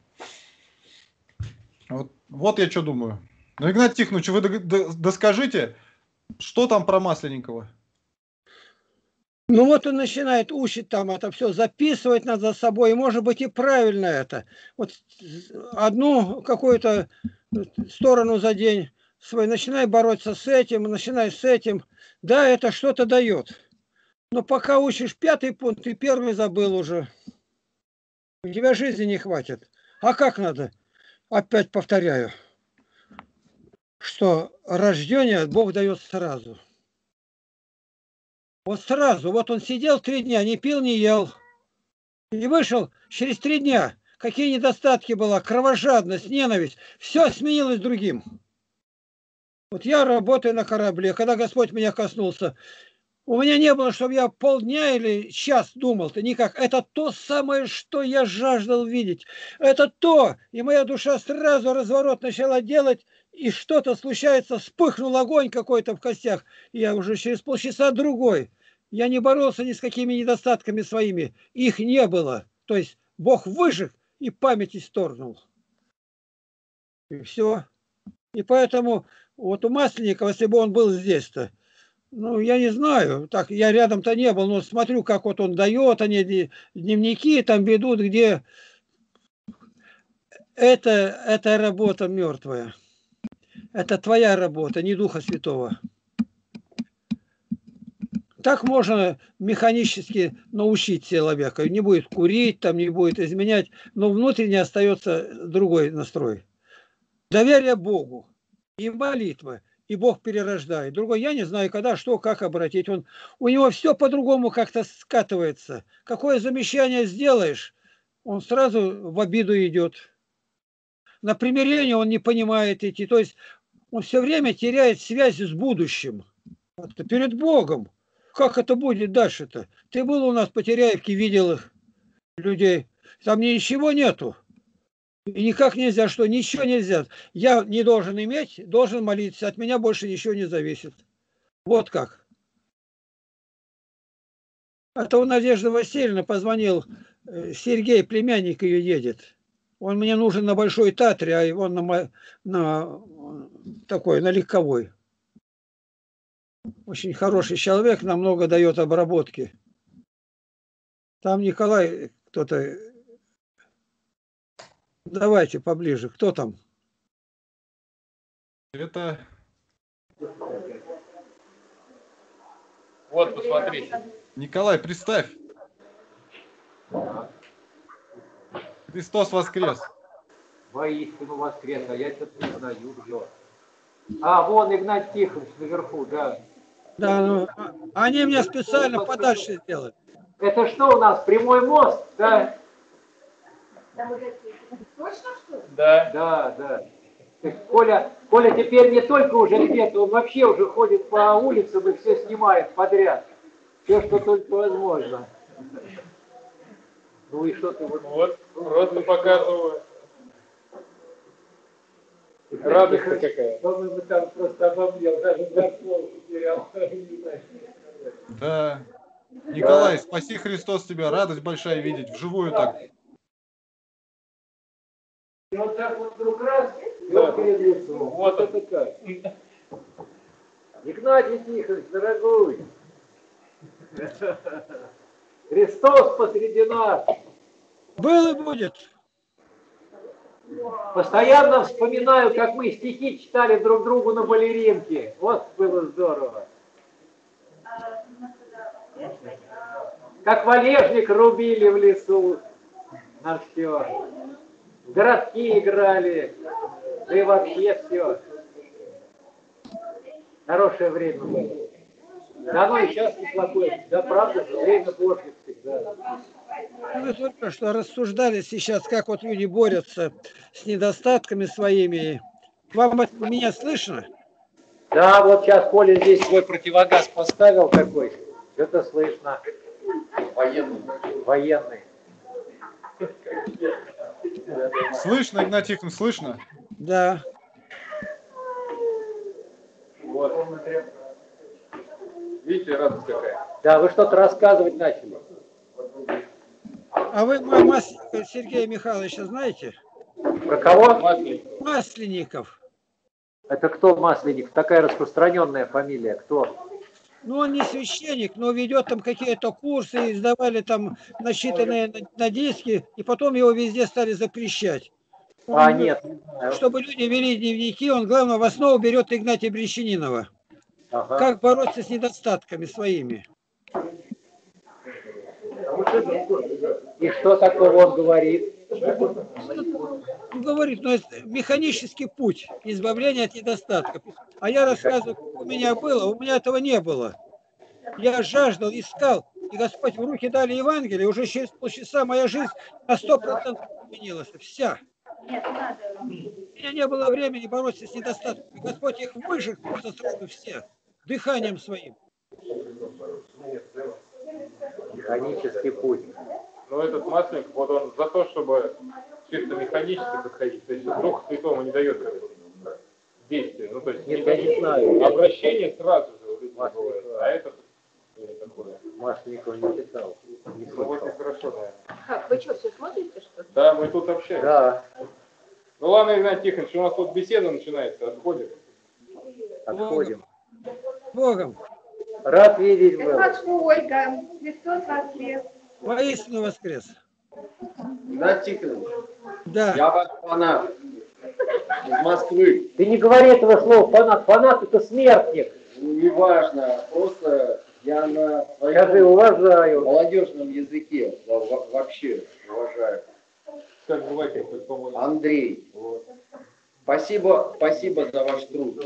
Вот, вот я что думаю. Ну, Игнат Тихонович, вы доскажите, что там про Масленникова? Ну вот он начинает учить там это все, записывать надо за собой, и может быть и правильно это. Вот одну какую-то сторону за день свой, начинай бороться с этим, начинай с этим. Да, это что-то дает. Но пока учишь пятый пункт, ты первый забыл уже. У тебя жизни не хватит. А как надо? Опять повторяю, что рождение Бог дает сразу. Вот сразу, вот он сидел три дня, не пил, не ел. И вышел через три дня. Какие недостатки была, кровожадность, ненависть. Все сменилось другим. Вот я работаю на корабле, когда Господь меня коснулся, у меня не было, чтобы я полдня или час думал-то никак. Это то самое, что я жаждал видеть. Это то. И моя душа сразу разворот начала делать, и что-то случается, вспыхнул огонь какой-то в костях. И я уже через полчаса другой. Я не боролся ни с какими недостатками своими. Их не было. То есть Бог выжег и память исторгнул. И все. И поэтому вот у Масленникова, если бы он был здесь-то, ну, я не знаю, так, я рядом-то не был, но смотрю, как вот он дает, они дневники там ведут, где это, это работа мертвая. Это твоя работа, не Духа Святого. Так можно механически научить человека. Не будет курить, там не будет изменять, но внутренне остается другой настрой. Доверие Богу и молитва и Бог перерождает. Другой, я не знаю, когда, что, как обратить. Он, у него все по-другому как-то скатывается. Какое замечание сделаешь, он сразу в обиду идет. На примирение он не понимает идти. То есть он все время теряет связь с будущим. Это перед Богом. Как это будет дальше-то? Ты был у нас по Теряевке, видел их, людей. Там ничего нету. И никак нельзя, что ничего нельзя. Я не должен иметь, должен молиться. От меня больше ничего не зависит. Вот как. Это у Надежды Васильевны позвонил э, Сергей, племянник ее едет. Он мне нужен на Большой Татре, а он на, на такой, на легковой. Очень хороший человек, намного дает обработки. Там Николай кто-то Давайте поближе. Кто там? Это... Вот, посмотрите. Николай, представь. Христос воскрес. Воистину воскрес, а я что-то не знаю, где. А, вон Игнат Тихонович наверху, да. Да, ну, а- они меня специально подальше сделали. Это что у нас, прямой мост, да? Да. Да, да. Так Коля, Коля теперь не только уже где-то, он вообще уже ходит по улицам и все снимает подряд. Все, что только возможно. Ну и что ты вот... Вот, просто показываю. Радость какая. По-моему, там просто обомлел, даже два слова потерял. Да. Николай, спаси Христос тебя. Радость большая видеть. Вживую так. И вот так вот вдруг раз, и Да. он перед лицом. Вот это как. Игнатий Тихонович, дорогой. Христос посреди нас. Был и будет. Постоянно вспоминаю, как мы стихи читали друг другу на балеринке. Вот было здорово. Как валежник рубили в лесу. На все. Городки играли. Да и вообще все. Хорошее время было. Да оно и сейчас неплохое. Да правда, время Божье всегда. Вы только что рассуждали сейчас, как вот люди борются с недостатками своими. Вам от меня слышно? Да, вот сейчас Коля здесь свой противогаз поставил такой. Это слышно. Военный. Военный. Слышно, Игнат Тихонович, слышно? Да. Вот. Видите, радость какая. Да, вы что-то рассказывать начали. А вы Масленникова Сергея Михайловича знаете? Про кого? Масленников. Масленников. Это кто Масленников? Такая распространенная фамилия. Кто? Ну, он не священник, но ведет там какие-то курсы, издавали там насчитанные на, на диски, и потом его везде стали запрещать. Он, А, нет. Чтобы люди вели дневники, он, главное, в основу берет Игнатия Брещанинова. Ага. Как бороться с недостатками своими. И что такого он говорит? Он говорит, ну, это механический путь избавления от недостатков. А я рассказываю, как у меня было, у меня этого не было. Я жаждал, искал, и Господь в руки дали Евангелие, уже через полчаса моя жизнь на сто процентов изменилась, вся. У меня не было времени бороться с недостатками. Господь их выжег просто сразу все, дыханием своим. Механический путь. Но этот масленник, вот он за то, чтобы чисто механически подходить, то есть Дух Святому не дает действия. Ну, то есть Нет, я не знаю. обращение сразу же у людей бывает. А этот не такое. Масленникова не читал. Не Ну вот и хорошо, да. Как, вы что, все смотрите, что ли? Да, мы тут общаемся. Да, Ну ладно, Игнатий Тихонович, у нас тут беседа начинается, отходим. отходим. Богом. Рад видеть был. Матушка Ольга, Христос воскрес. Воистину воскрес. Да, Тихонович, Да. я ваш фанат из Москвы. Ты не говори этого слова, фанат. Фанат это смертник. Ну, неважно, просто я на Скажи, своем уважаю. молодежном языке во- во- вообще уважаю. Как бывает. Андрей, спасибо, спасибо за ваш труд.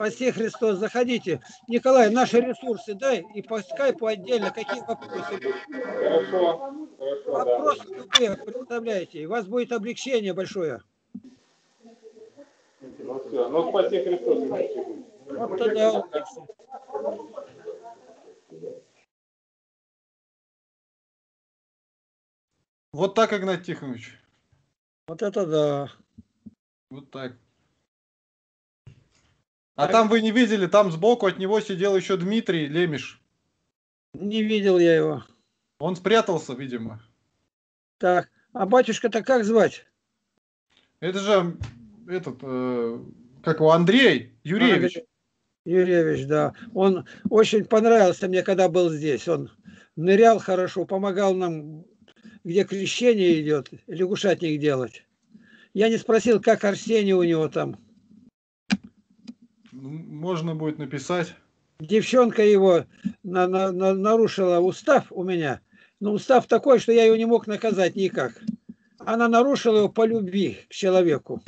Спаси Христос, заходите. Николай, наши ресурсы дай и по скайпу отдельно, какие вопросы. будут. Хорошо, хорошо, да. Вопросы любые представляете, и у вас будет облегчение большое. Ну все, ну спаси Христос. Вот тогда. Вот так, Игнат Тихонович. Вот это да. Вот так. А там вы не видели, там сбоку от него сидел еще Дмитрий Лемиш. Не видел я его. Он спрятался, видимо. Так, а батюшка-то как звать? Это же этот, э, как его, Андрей Юрьевич. Юрьевич, да. Он очень понравился мне, когда был здесь. Он нырял хорошо, помогал нам, где крещение идет, лягушатник делать. Я не спросил, как Арсений у него там. Можно будет написать. Девчонка его на- на- на- нарушила устав у меня. Но устав такой, что я ее не мог наказать никак. Она нарушила его по любви к человеку.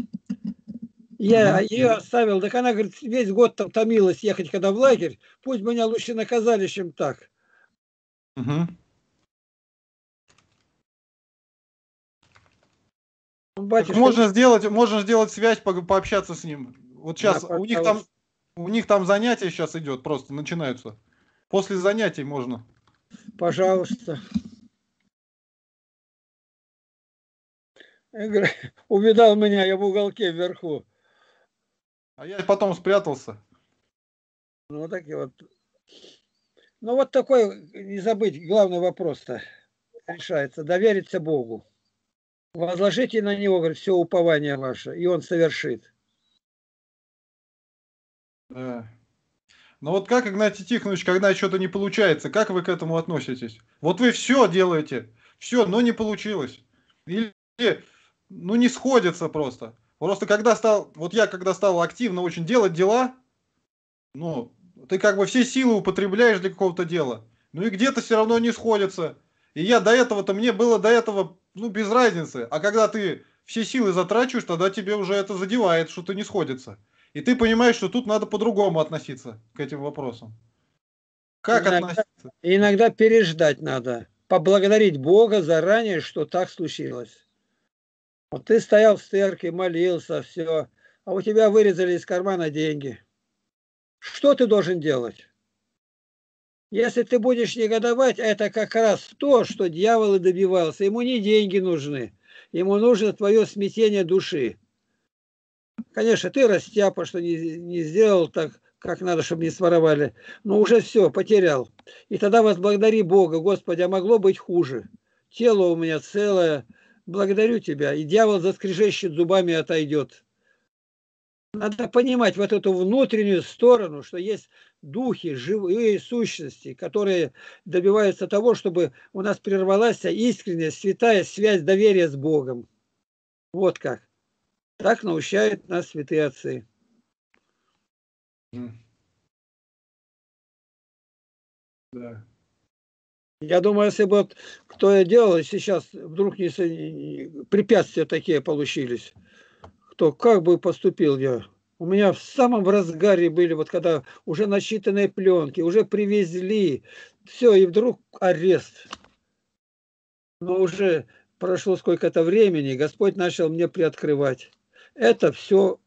Я ее оставил, так она, говорит, весь год там томилась ехать, когда в лагерь. Пусть меня лучше наказали, чем так. Так Батюшка, можно сделать, можно сделать связь, по- пообщаться с ним. Вот сейчас Да, у них там. У них там занятия сейчас идет, просто начинаются. После занятий можно. пожалуйста. Увидал меня, я в уголке вверху. А я потом спрятался. Ну, вот такие вот. Ну, вот такой, не забыть, главный вопрос-то решается. Довериться Богу. Возложите на Него, говорит, все упование ваше, и Он совершит. Да. Но вот как, Игнатий Тихонович, когда что-то не получается, как вы к этому относитесь? Вот вы все делаете, все, но не получилось. Или, ну, не сходится просто. Просто когда стал, вот я когда стал активно очень делать дела, ну, ты как бы все силы употребляешь для какого-то дела. Ну и где-то все равно не сходится. И я до этого-то, мне было до этого, ну, без разницы. А когда ты все силы затрачиваешь, тогда тебе уже это задевает, что-то не сходится. И ты понимаешь, что тут надо по-другому относиться к этим вопросам. Как Иногда- относиться? Иногда переждать надо. Поблагодарить Бога заранее, что так случилось. Вот ты стоял в церкви, молился, все, а у тебя вырезали из кармана деньги. Что ты должен делать? Если ты будешь негодовать, это как раз то, что дьявол и добивался. Ему не деньги нужны, ему нужно твое смятение души. Конечно, ты растяпа, что не, не сделал так, как надо, чтобы не своровали. Но уже все, потерял. И тогда возблагодари Бога, Господи, а могло быть хуже. Тело у меня целое, благодарю тебя. И дьявол заскрежещет зубами отойдет. Надо понимать вот эту внутреннюю сторону, что есть духи, живые сущности, которые добиваются того, чтобы у нас прервалась искренняя, святая связь доверия с Богом. Вот как. Так научают нас святые отцы. Да. Я думаю, если бы вот кто я делал, сейчас вдруг не, препятствия такие получились, то как бы поступил я? У меня в самом разгаре были, вот когда уже начитанные пленки, уже привезли, все, и вдруг арест. Но уже прошло сколько-то времени, Господь начал мне приоткрывать. Это все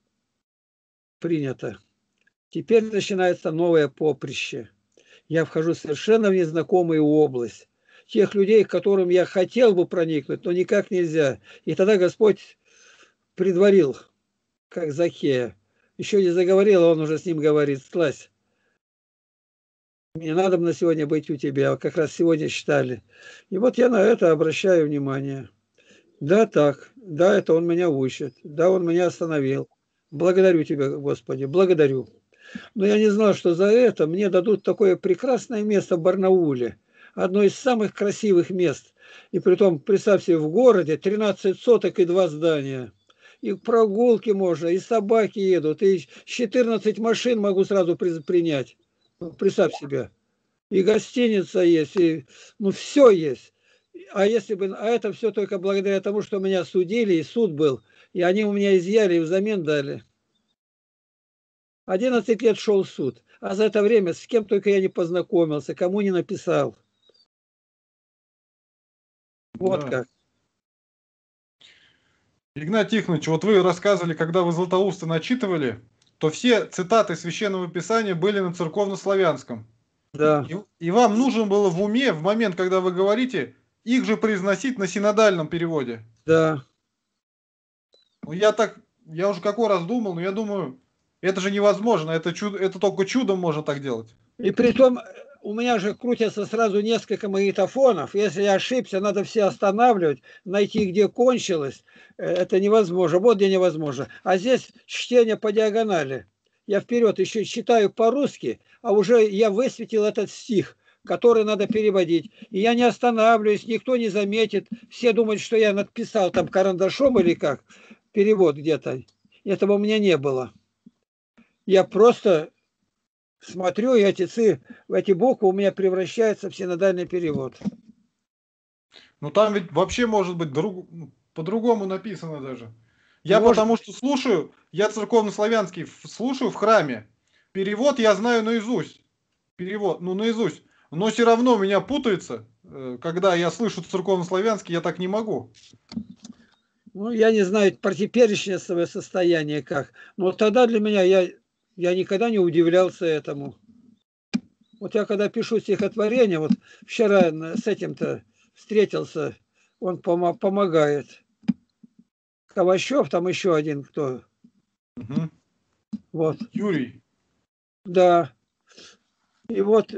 принято. Теперь начинается новое поприще. Я вхожу совершенно в незнакомую область. Тех людей, к которым я хотел бы проникнуть, но никак нельзя. И тогда Господь предварил, как Захея. Еще не заговорил, а он уже с ним говорит, слазь. Мне надо на сегодня быть у тебя, как раз сегодня считали. И вот я на это обращаю внимание. Да, так, да, это он меня учит, да, он меня остановил. Благодарю тебя, Господи, благодарю. Но я не знал, что за это мне дадут такое прекрасное место в Барнауле, одно из самых красивых мест. И при том, представь себе, в городе 13 соток и два здания – и прогулки можно, и собаки едут, и 14 машин могу сразу принять. Представь себе. И гостиница есть, и ну все есть. А если бы, а это все только благодаря тому, что меня судили, и суд был, и они у меня изъяли и взамен дали. 11 лет шел суд, а за это время с кем только я не познакомился, кому не написал. Вот да. как. Игнат Тихонович, вот вы рассказывали, когда вы Златоуста начитывали, то все цитаты Священного Писания были на церковно-славянском. Да. И, и вам нужно было в уме, в момент, когда вы говорите, их же произносить на синодальном переводе. Да. Ну, я так, я уже какой раз думал, но я думаю, это же невозможно, это, чудо, это только чудом можно так делать. И при том, у меня же крутятся сразу несколько магнитофонов. Если я ошибся, надо все останавливать, найти, где кончилось. Э, это невозможно. Вот где невозможно. А здесь чтение по диагонали. Я вперед еще читаю по-русски, а уже я высветил этот стих, который надо переводить. И я не останавливаюсь, никто не заметит. Все думают, что я написал там карандашом или как, перевод где-то. Этого у меня не было. Я просто смотрю, и эти, ци, эти буквы у меня превращаются в синодальный перевод. Ну там ведь вообще может быть друг, по-другому написано даже. Я может... потому что слушаю, я церковно-славянский слушаю в храме. Перевод я знаю наизусть. Перевод, ну наизусть. Но все равно меня путается, э, когда я слышу церковно-славянский, я так не могу. Ну, я не знаю про теперешнее свое состояние как. Но тогда для меня я я никогда не удивлялся этому. Вот я когда пишу стихотворение, вот вчера с этим-то встретился, он пом помогает. Коващев, там еще один кто. Угу. Вот. Юрий. Да. И вот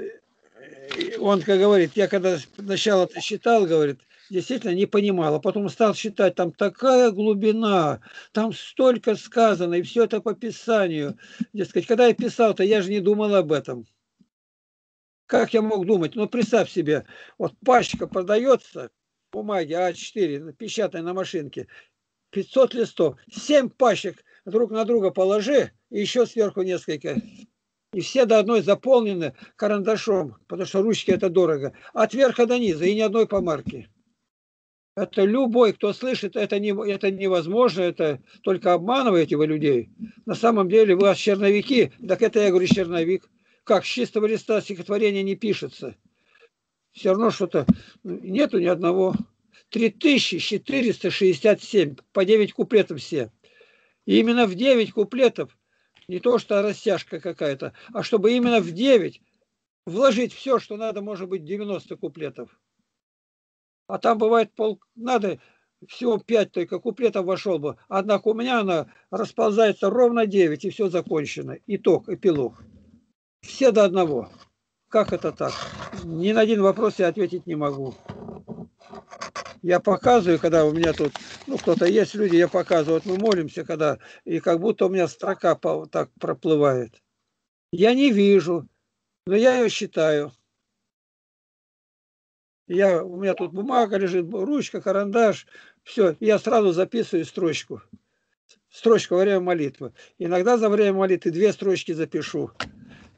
он, как говорит, я когда сначала-то считал, говорит, действительно не понимал, а потом стал считать, там такая глубина, там столько сказано, и все это по Писанию. Дескать, когда я писал-то, я же не думал об этом. Как я мог думать? Ну, представь себе, вот пачка продается, бумаги А4, печатной на машинке, 500 листов, 7 пачек друг на друга положи, и еще сверху несколько и все до одной заполнены карандашом, потому что ручки это дорого. От верха до низа и ни одной помарки. Это любой, кто слышит, это, не, это невозможно, это только обманываете вы людей. На самом деле вы черновики, так это я говорю черновик. Как с чистого листа стихотворения не пишется. Все равно что-то нету ни одного. 3467, по 9 куплетов все. И именно в 9 куплетов, не то что растяжка какая-то, а чтобы именно в 9 вложить все, что надо, может быть, 90 куплетов. А там бывает пол, надо всего пять только куплетов вошел бы. Однако у меня она расползается ровно 9, и все закончено. Итог, эпилог. Все до одного. Как это так? Ни на один вопрос я ответить не могу. Я показываю, когда у меня тут, ну, кто-то есть люди, я показываю, вот мы молимся, когда, и как будто у меня строка по- так проплывает. Я не вижу, но я ее считаю. Я, у меня тут бумага лежит, ручка, карандаш, все, я сразу записываю строчку. Строчка во время молитвы. Иногда за время молитвы две строчки запишу.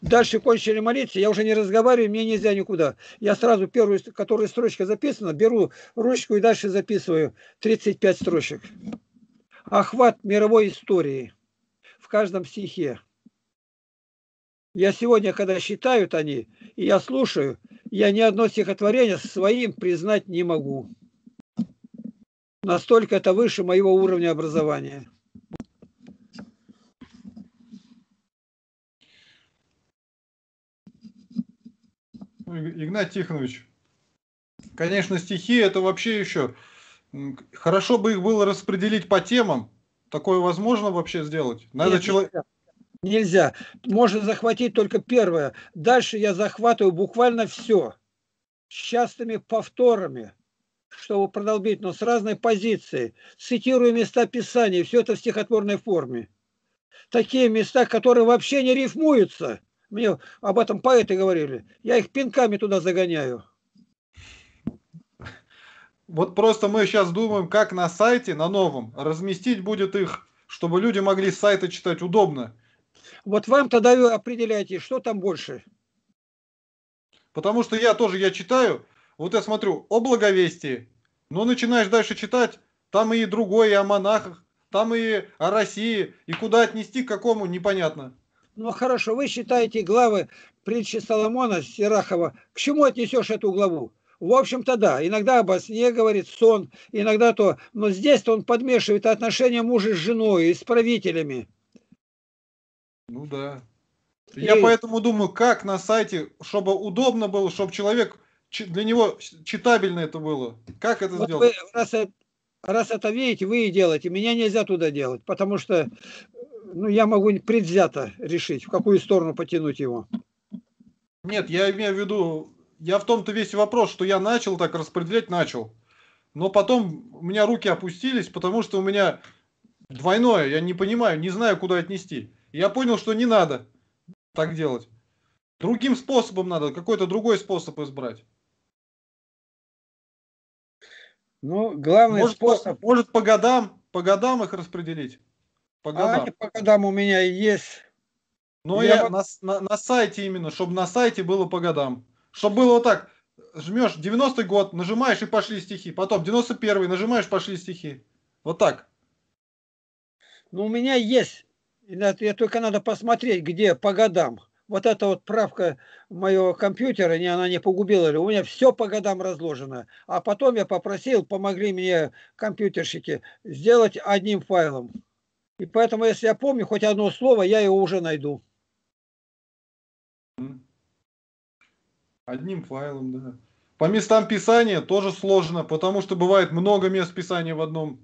Дальше кончили молиться, я уже не разговариваю, мне нельзя никуда. Я сразу первую, которая строчка записана, беру ручку и дальше записываю 35 строчек. Охват мировой истории в каждом стихе. Я сегодня, когда считают они, и я слушаю, я ни одно стихотворение своим признать не могу. Настолько это выше моего уровня образования. Игнат Тихонович, конечно, стихи это вообще еще... Хорошо бы их было распределить по темам. Такое возможно вообще сделать? Надо Нет, человек... нельзя. Нельзя. Можно захватить только первое. Дальше я захватываю буквально все. С частыми повторами, чтобы продолбить, но с разной позиции. Цитирую места Писания, все это в стихотворной форме. Такие места, которые вообще не рифмуются. Мне об этом поэты говорили. Я их пинками туда загоняю. Вот просто мы сейчас думаем, как на сайте, на новом, разместить будет их, чтобы люди могли с сайта читать удобно. Вот вам тогда вы определяйте, что там больше. Потому что я тоже, я читаю, вот я смотрю, о благовестии, но начинаешь дальше читать, там и другое, и о монахах, там и о России, и куда отнести, к какому, непонятно. Ну хорошо, вы считаете главы притчи Соломона Сирахова. К чему отнесешь эту главу? В общем-то, да, иногда обо сне говорит сон, иногда то, но здесь-то он подмешивает отношения мужа с женой и с правителями. Ну да. Я И- поэтому думаю, как на сайте, чтобы удобно было, чтобы человек, для него читабельно это было. Как это Вот сделать? вы, раз, раз это видите, вы и делаете. Меня нельзя туда делать, потому что ну, я могу предвзято решить, в какую сторону потянуть его. Нет, я имею в виду, я в том-то весь вопрос, что я начал так распределять, начал. Но потом у меня руки опустились, потому что у меня двойное, я не понимаю, не знаю, куда отнести. Я понял, что не надо так делать. Другим способом надо, какой-то другой способ избрать. Ну, главный Может, способ. по, может по годам, по годам их распределить? По А годам. они по годам у меня есть. Но я я, на, на, на сайте именно, чтобы на сайте было по годам. Чтобы было вот так, жмешь 90-й год, нажимаешь и пошли стихи. Потом 91-й, нажимаешь, пошли стихи. Вот так. Ну, у меня есть. Я только надо посмотреть, где по годам. Вот эта вот правка моего компьютера, не, она не погубила. У меня все по годам разложено. А потом я попросил, помогли мне компьютерщики сделать одним файлом. И поэтому, если я помню хоть одно слово, я его уже найду. Одним файлом, да. По местам писания тоже сложно, потому что бывает много мест писания в одном.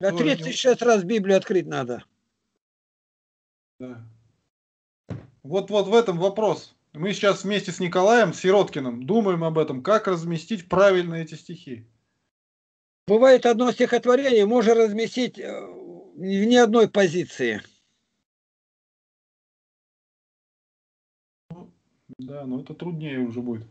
Не- 36 раз Библию открыть надо. Да. Вот, вот в этом вопрос. Мы сейчас вместе с Николаем Сироткиным думаем об этом, как разместить правильно эти стихи. Бывает одно стихотворение, можно разместить э, в ни одной позиции. Да, но это труднее уже будет.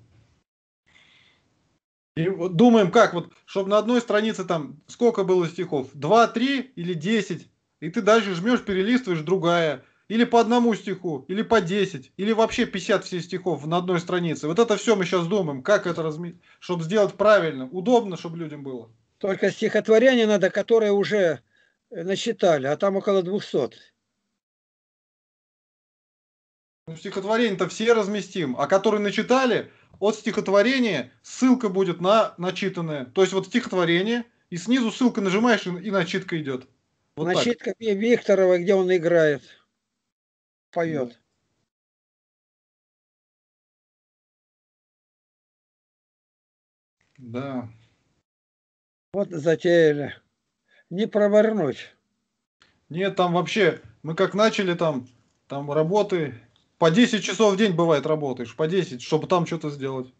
И вот думаем, как вот, чтобы на одной странице там сколько было стихов? Два, три или десять? И ты дальше жмешь, перелистываешь другая. Или по одному стиху, или по 10, или вообще 50 все стихов на одной странице. Вот это все мы сейчас думаем, как это разместить, чтобы сделать правильно, удобно, чтобы людям было. Только стихотворение надо, которое уже э, насчитали, а там около 200. Ну, стихотворение-то все разместим, а которые начитали, от стихотворения ссылка будет на начитанное. То есть вот стихотворение, и снизу ссылка нажимаешь, и, начитка идет. Вот так. Начитка Ви- Викторова, где он играет, поет. Да. Вот затеяли. Не провернуть. Нет, там вообще, мы как начали там, там работы, по 10 часов в день бывает работаешь, по 10, чтобы там что-то сделать.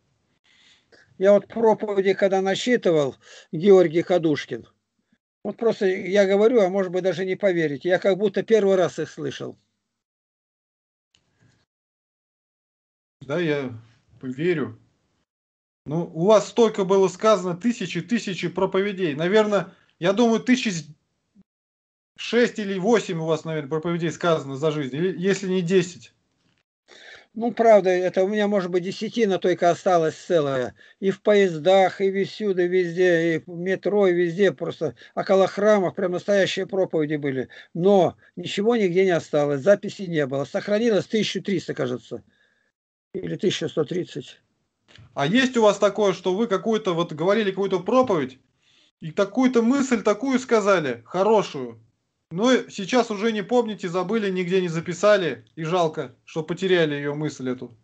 Я вот проповеди, когда насчитывал, Георгий Кадушкин, вот просто я говорю, а может быть даже не поверите, я как будто первый раз их слышал. Да, я верю. Ну, у вас столько было сказано, тысячи, тысячи проповедей. Наверное, я думаю, тысяч шесть или восемь у вас, наверное, проповедей сказано за жизнь, или, если не десять. Ну, правда, это у меня, может быть, десятина только осталась целая. И в поездах, и везде, везде, и в метро, и везде. Просто около храмов прям настоящие проповеди были. Но ничего нигде не осталось, записи не было. Сохранилось 1300, кажется. Или 1130. А есть у вас такое, что вы какую-то, вот говорили какую-то проповедь, и такую-то мысль такую сказали, хорошую, но сейчас уже не помните, забыли, нигде не записали, и жалко, что потеряли ее мысль эту.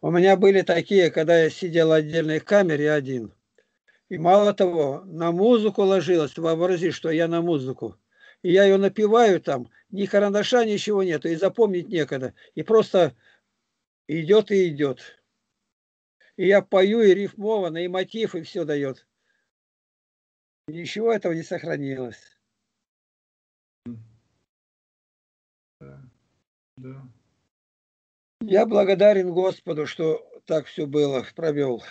У меня были такие, когда я сидел в отдельной камере один. И мало того, на музыку ложилась, вообрази, что я на музыку. И я ее напиваю там, ни карандаша, ничего нету, и запомнить некогда. И просто идет и идет. И я пою, и рифмованно, и мотив, и все дает. И ничего этого не сохранилось. Да. да. Я благодарен Господу, что так все было, провел.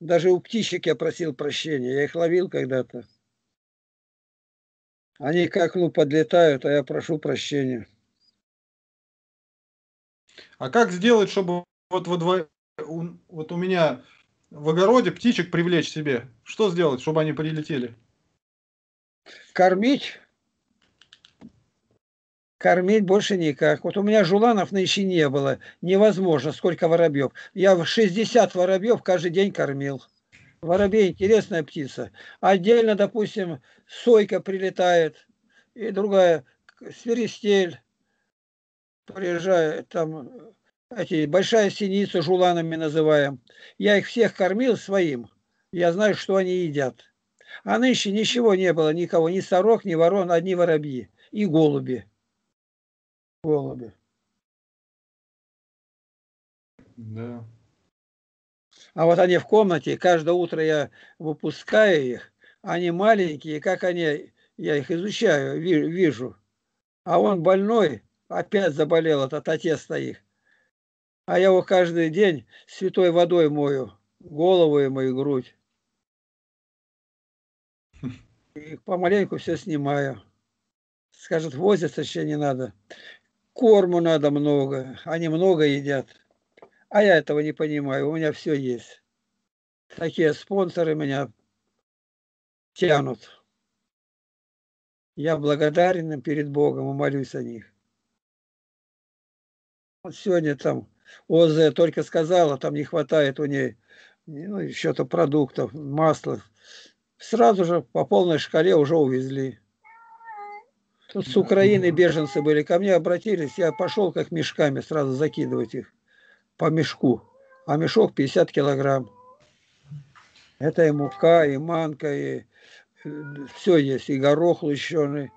Даже у птичек я просил прощения. Я их ловил когда-то. Они к окну подлетают, а я прошу прощения. А как сделать, чтобы вот, вот, вот у меня в огороде птичек привлечь себе? Что сделать, чтобы они прилетели? Кормить Кормить больше никак. Вот у меня жуланов нынче не было. Невозможно, сколько воробьев. Я в 60 воробьев каждый день кормил. Воробей интересная птица. Отдельно, допустим, сойка прилетает. И другая, свиристель приезжает. Там эти, большая синица жуланами называем. Я их всех кормил своим. Я знаю, что они едят. А нынче ничего не было, никого. Ни сорок, ни ворон, одни воробьи и голуби голуби. Да. А вот они в комнате, каждое утро я выпускаю их, они маленькие, как они, я их изучаю, вижу. А он больной, опять заболел этот отец их. А я его каждый день святой водой мою, голову и грудь. И помаленьку все снимаю. Скажет, возиться еще не надо. Корму надо много, они много едят. А я этого не понимаю, у меня все есть. Такие спонсоры меня тянут. Я благодарен им перед Богом и молюсь о них. Сегодня там ОЗ только сказала, там не хватает у нее ну, еще-то продуктов, масла. Сразу же по полной шкале уже увезли. Тут с Украины беженцы были, ко мне обратились, я пошел как мешками сразу закидывать их по мешку. А мешок 50 килограмм. Это и мука, и манка, и э, все есть, и горох лущеный.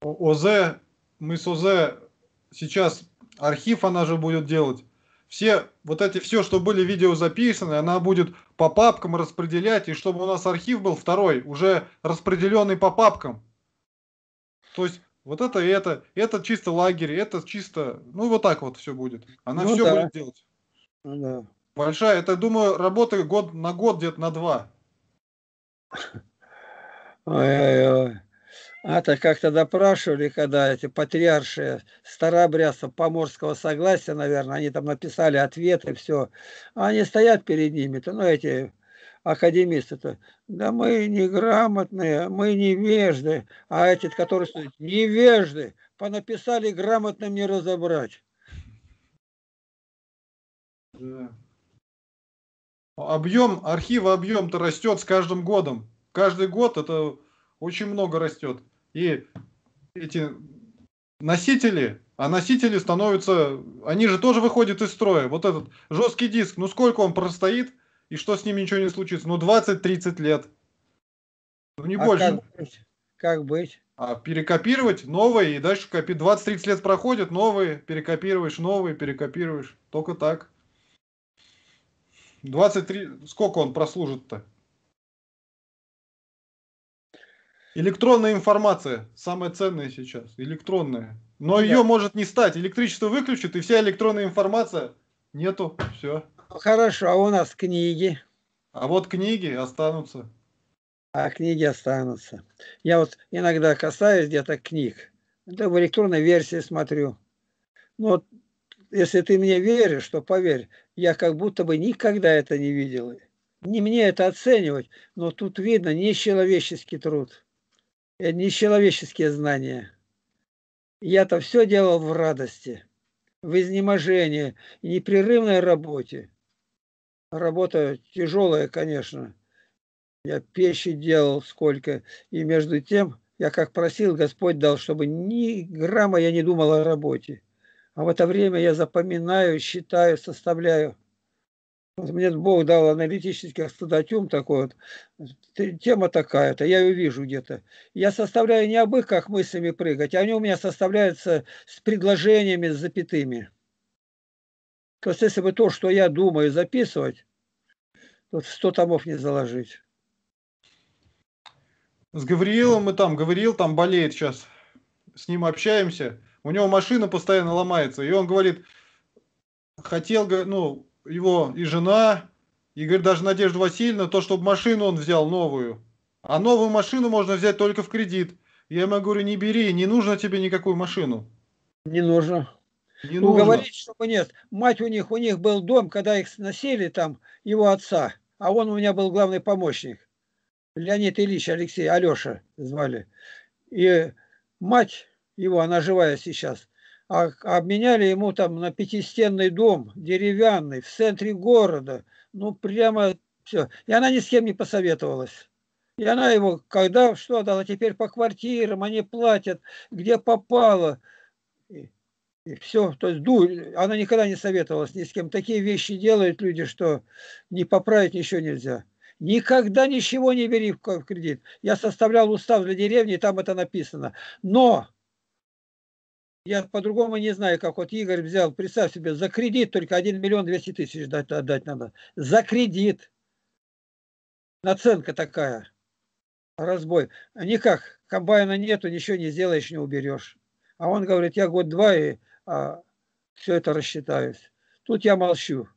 ОЗ, мы с ОЗ сейчас архив она же будет делать. Все, вот эти все, что были видео записаны, она будет по папкам распределять, и чтобы у нас архив был второй, уже распределенный по папкам. То есть вот это и это, это чисто лагерь, это чисто, ну вот так вот все будет. Она ну, все да. будет делать. Ну, да. Большая, это, думаю, работа год на год, где-то на два. Ой-ой-ой. А то как-то допрашивали, когда эти патриаршие старообрядцев поморского согласия, наверное, они там написали ответы, все. А они стоят перед ними-то, ну, эти академисты-то, да мы неграмотные, мы невежды, а эти, которые стоят, невежды, понаписали грамотным не разобрать. Да. Объем, архива объем-то растет с каждым годом. Каждый год это очень много растет. И эти носители, а носители становятся, они же тоже выходят из строя. Вот этот жесткий диск, ну сколько он простоит, и что с ними ничего не случится? Ну, 20-30 лет. Ну, не а больше. Как быть? как быть? А перекопировать новые и дальше копи. 20-30 лет проходит, новые, перекопируешь, новые, перекопируешь. Только так. 23... Сколько он прослужит-то? Электронная информация. Самая ценная сейчас. Электронная. Но Да. ее может не стать. Электричество выключит, и вся электронная информация нету. Все. Хорошо, а у нас книги. А вот книги останутся. А книги останутся. Я вот иногда касаюсь где-то книг. Да в электронной версии смотрю. Вот, если ты мне веришь, то поверь, я как будто бы никогда это не видел. Не мне это оценивать, но тут видно нечеловеческий труд, нечеловеческие знания. Я-то все делал в радости, в изнеможении, непрерывной работе. Работа тяжелая, конечно. Я печи делал сколько. И между тем, я как просил, Господь дал, чтобы ни грамма я не думал о работе. А в это время я запоминаю, считаю, составляю. Вот мне Бог дал аналитический статьюм такой вот. Тема такая-то, я ее вижу где-то. Я составляю не обык, как мыслями прыгать, а они у меня составляются с предложениями, с запятыми. То есть, если бы то, что я думаю, записывать, то в 100 томов не заложить. С Гавриилом мы там, Гавриил там болеет сейчас. С ним общаемся. У него машина постоянно ломается. И он говорит, хотел, ну, его и жена, и говорит, даже Надежда Васильевна, то, чтобы машину он взял новую. А новую машину можно взять только в кредит. Я ему говорю, не бери, не нужно тебе никакую машину. Не нужно. Не Ну, нужно. говорить, чтобы нет. Мать у них, у них был дом, когда их сносили, там, его отца. А он у меня был главный помощник. Леонид Ильич Алексей, Алеша звали. И мать его, она живая сейчас, а, обменяли ему там на пятистенный дом, деревянный, в центре города. Ну, прямо все. И она ни с кем не посоветовалась. И она его, когда что дала, теперь по квартирам, они платят, где попало. И, все. То есть ду, она никогда не советовалась ни с кем. Такие вещи делают люди, что не поправить ничего нельзя. Никогда ничего не бери в кредит. Я составлял устав для деревни, и там это написано. Но я по-другому не знаю, как вот Игорь взял, представь себе, за кредит только 1 миллион 200 тысяч дать, отдать надо. За кредит. Наценка такая. Разбой. А Никак. Комбайна нету, ничего не сделаешь, не уберешь. А он говорит, я год-два и все это рассчитаюсь. Тут я молчу.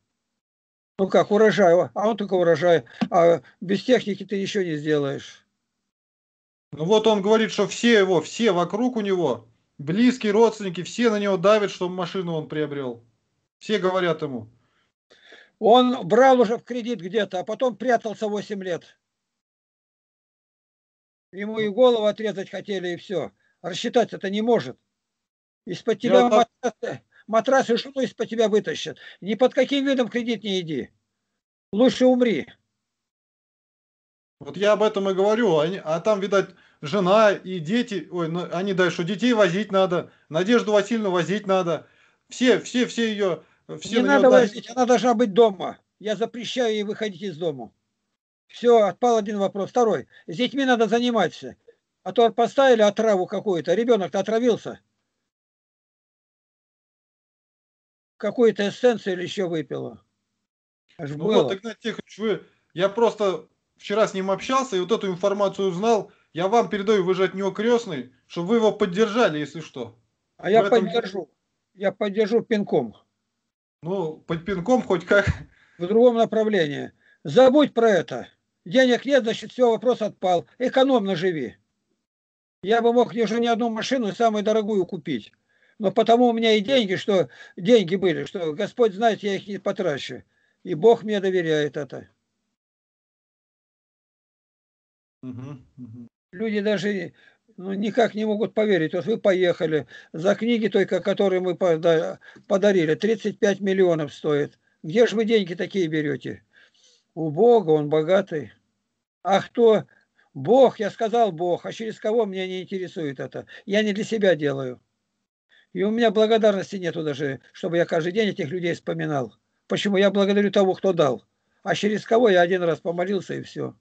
Ну как, урожай, а он только урожай. А без техники ты ничего не сделаешь. Ну вот он говорит, что все его, все вокруг у него, близкие родственники, все на него давят, чтобы машину он приобрел. Все говорят ему. Он брал уже в кредит где-то, а потом прятался 8 лет. Ему и голову отрезать хотели, и все. Рассчитать это не может. Из-под тебя Я так- матрас, матрас и жену из-под тебя вытащат. Ни под каким видом кредит не иди. Лучше умри. Вот я об этом и говорю. Они- а там, видать, жена и дети, ой, ну, они дальше, детей возить надо, Надежду Васильевну возить надо. Все, все, все ее, все не на надо возить, она должна быть дома. Я запрещаю ей выходить из дома. Все, отпал один вопрос. Второй. С детьми надо заниматься. А то поставили отраву какую-то. Ребенок-то отравился. Какую-то эссенцию или еще выпила. Аж Ну было. вот, Игнат Тихонович, вы, я просто вчера с ним общался и вот эту информацию узнал. Я вам передаю, вы же от него крестный, чтобы вы его поддержали, если что. а я этом- поддержу. Я поддержу пинком. Ну, под пинком хоть как. В другом направлении. Забудь про это. Денег нет, значит, все, вопрос отпал. Экономно живи. Я бы мог уже не одну машину, самую дорогую купить. Но потому у меня и деньги, что деньги были, что Господь знает, я их не потрачу. И Бог мне доверяет это. Люди даже ну, никак не могут поверить. Вот вы поехали, за книги только, которые мы пода- подарили, 35 миллионов стоит. Где же вы деньги такие берете? У Бога, он богатый. А кто? Бог, я сказал Бог, а через кого меня не интересует это. Я не для себя делаю. И у меня благодарности нету даже, чтобы я каждый день этих людей вспоминал. Почему? Я благодарю того, кто дал. А через кого я один раз помолился и все.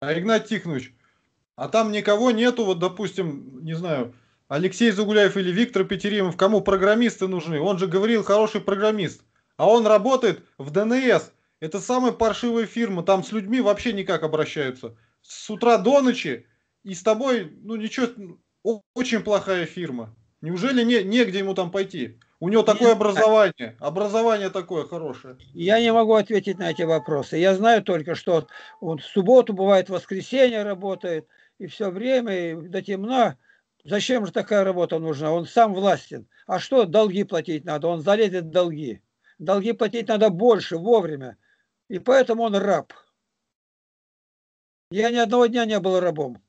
А Игнат Тихонович, а там никого нету, вот, допустим, не знаю, Алексей Загуляев или Виктор Петеримов, кому программисты нужны? Он же говорил, хороший программист. А он работает в ДНС. Это самая паршивая фирма. Там с людьми вообще никак обращаются. С утра до ночи. И с тобой, ну ничего, очень плохая фирма. Неужели не, негде ему там пойти? У него такое образование. Образование такое хорошее. Я не могу ответить на эти вопросы. Я знаю только, что он в субботу, бывает, в воскресенье работает, и все время, и до темна. Зачем же такая работа нужна? Он сам властен. А что долги платить надо? Он залезет в долги. Долги платить надо больше, вовремя. И поэтому он раб. Я ни одного дня не был рабом.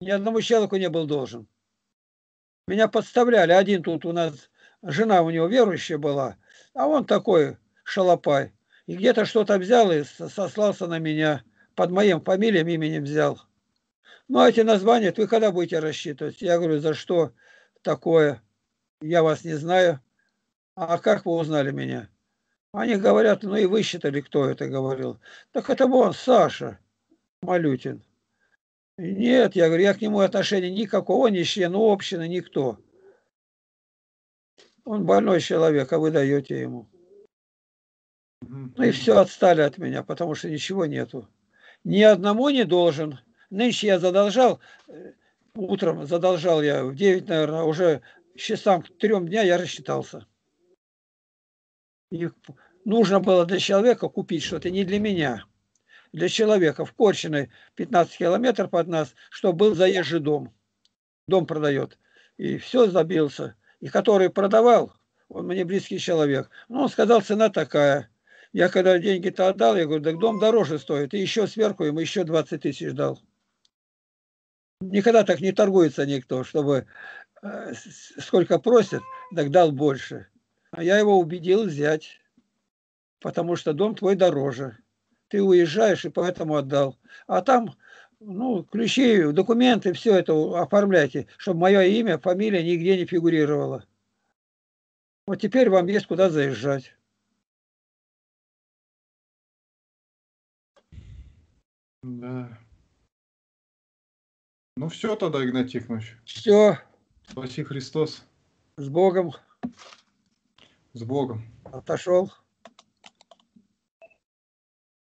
Ни одному человеку не был должен. Меня подставляли. Один тут у нас, жена у него верующая была, а он такой шалопай. И где-то что-то взял и со- сослался на меня. Под моим фамилием, именем взял. Ну, а эти названия, вы когда будете рассчитывать? Я говорю, за что такое? Я вас не знаю. А как вы узнали меня? Они говорят, ну и высчитали, кто это говорил. Так это вон Саша Малютин. Нет, я говорю, я к нему отношения никакого, не член общины, никто. Он больной человек, а вы даете ему. Ну и все, отстали от меня, потому что ничего нету. Ни одному не должен. Нынче я задолжал, э, утром задолжал я в 9, наверное, уже часам к трем дня я рассчитался. И нужно было для человека купить что-то не для меня, для человека в Корчиной 15 километров от нас, чтобы был заезжий дом. Дом продает. И все забился. И который продавал, он мне близкий человек. Ну, он сказал, цена такая. Я когда деньги-то отдал, я говорю, так дом дороже стоит. И еще сверху ему еще 20 тысяч дал. Никогда так не торгуется никто, чтобы э, сколько просит, так дал больше. А я его убедил взять, потому что дом твой дороже. Ты уезжаешь и поэтому отдал. А там, ну, ключи, документы, все это оформляйте, чтобы мое имя, фамилия нигде не фигурировала. Вот теперь вам есть куда заезжать. Да. Ну все тогда, Игнат Тихонович. Все, Спаси Христос. с Богом С Богом. отошел.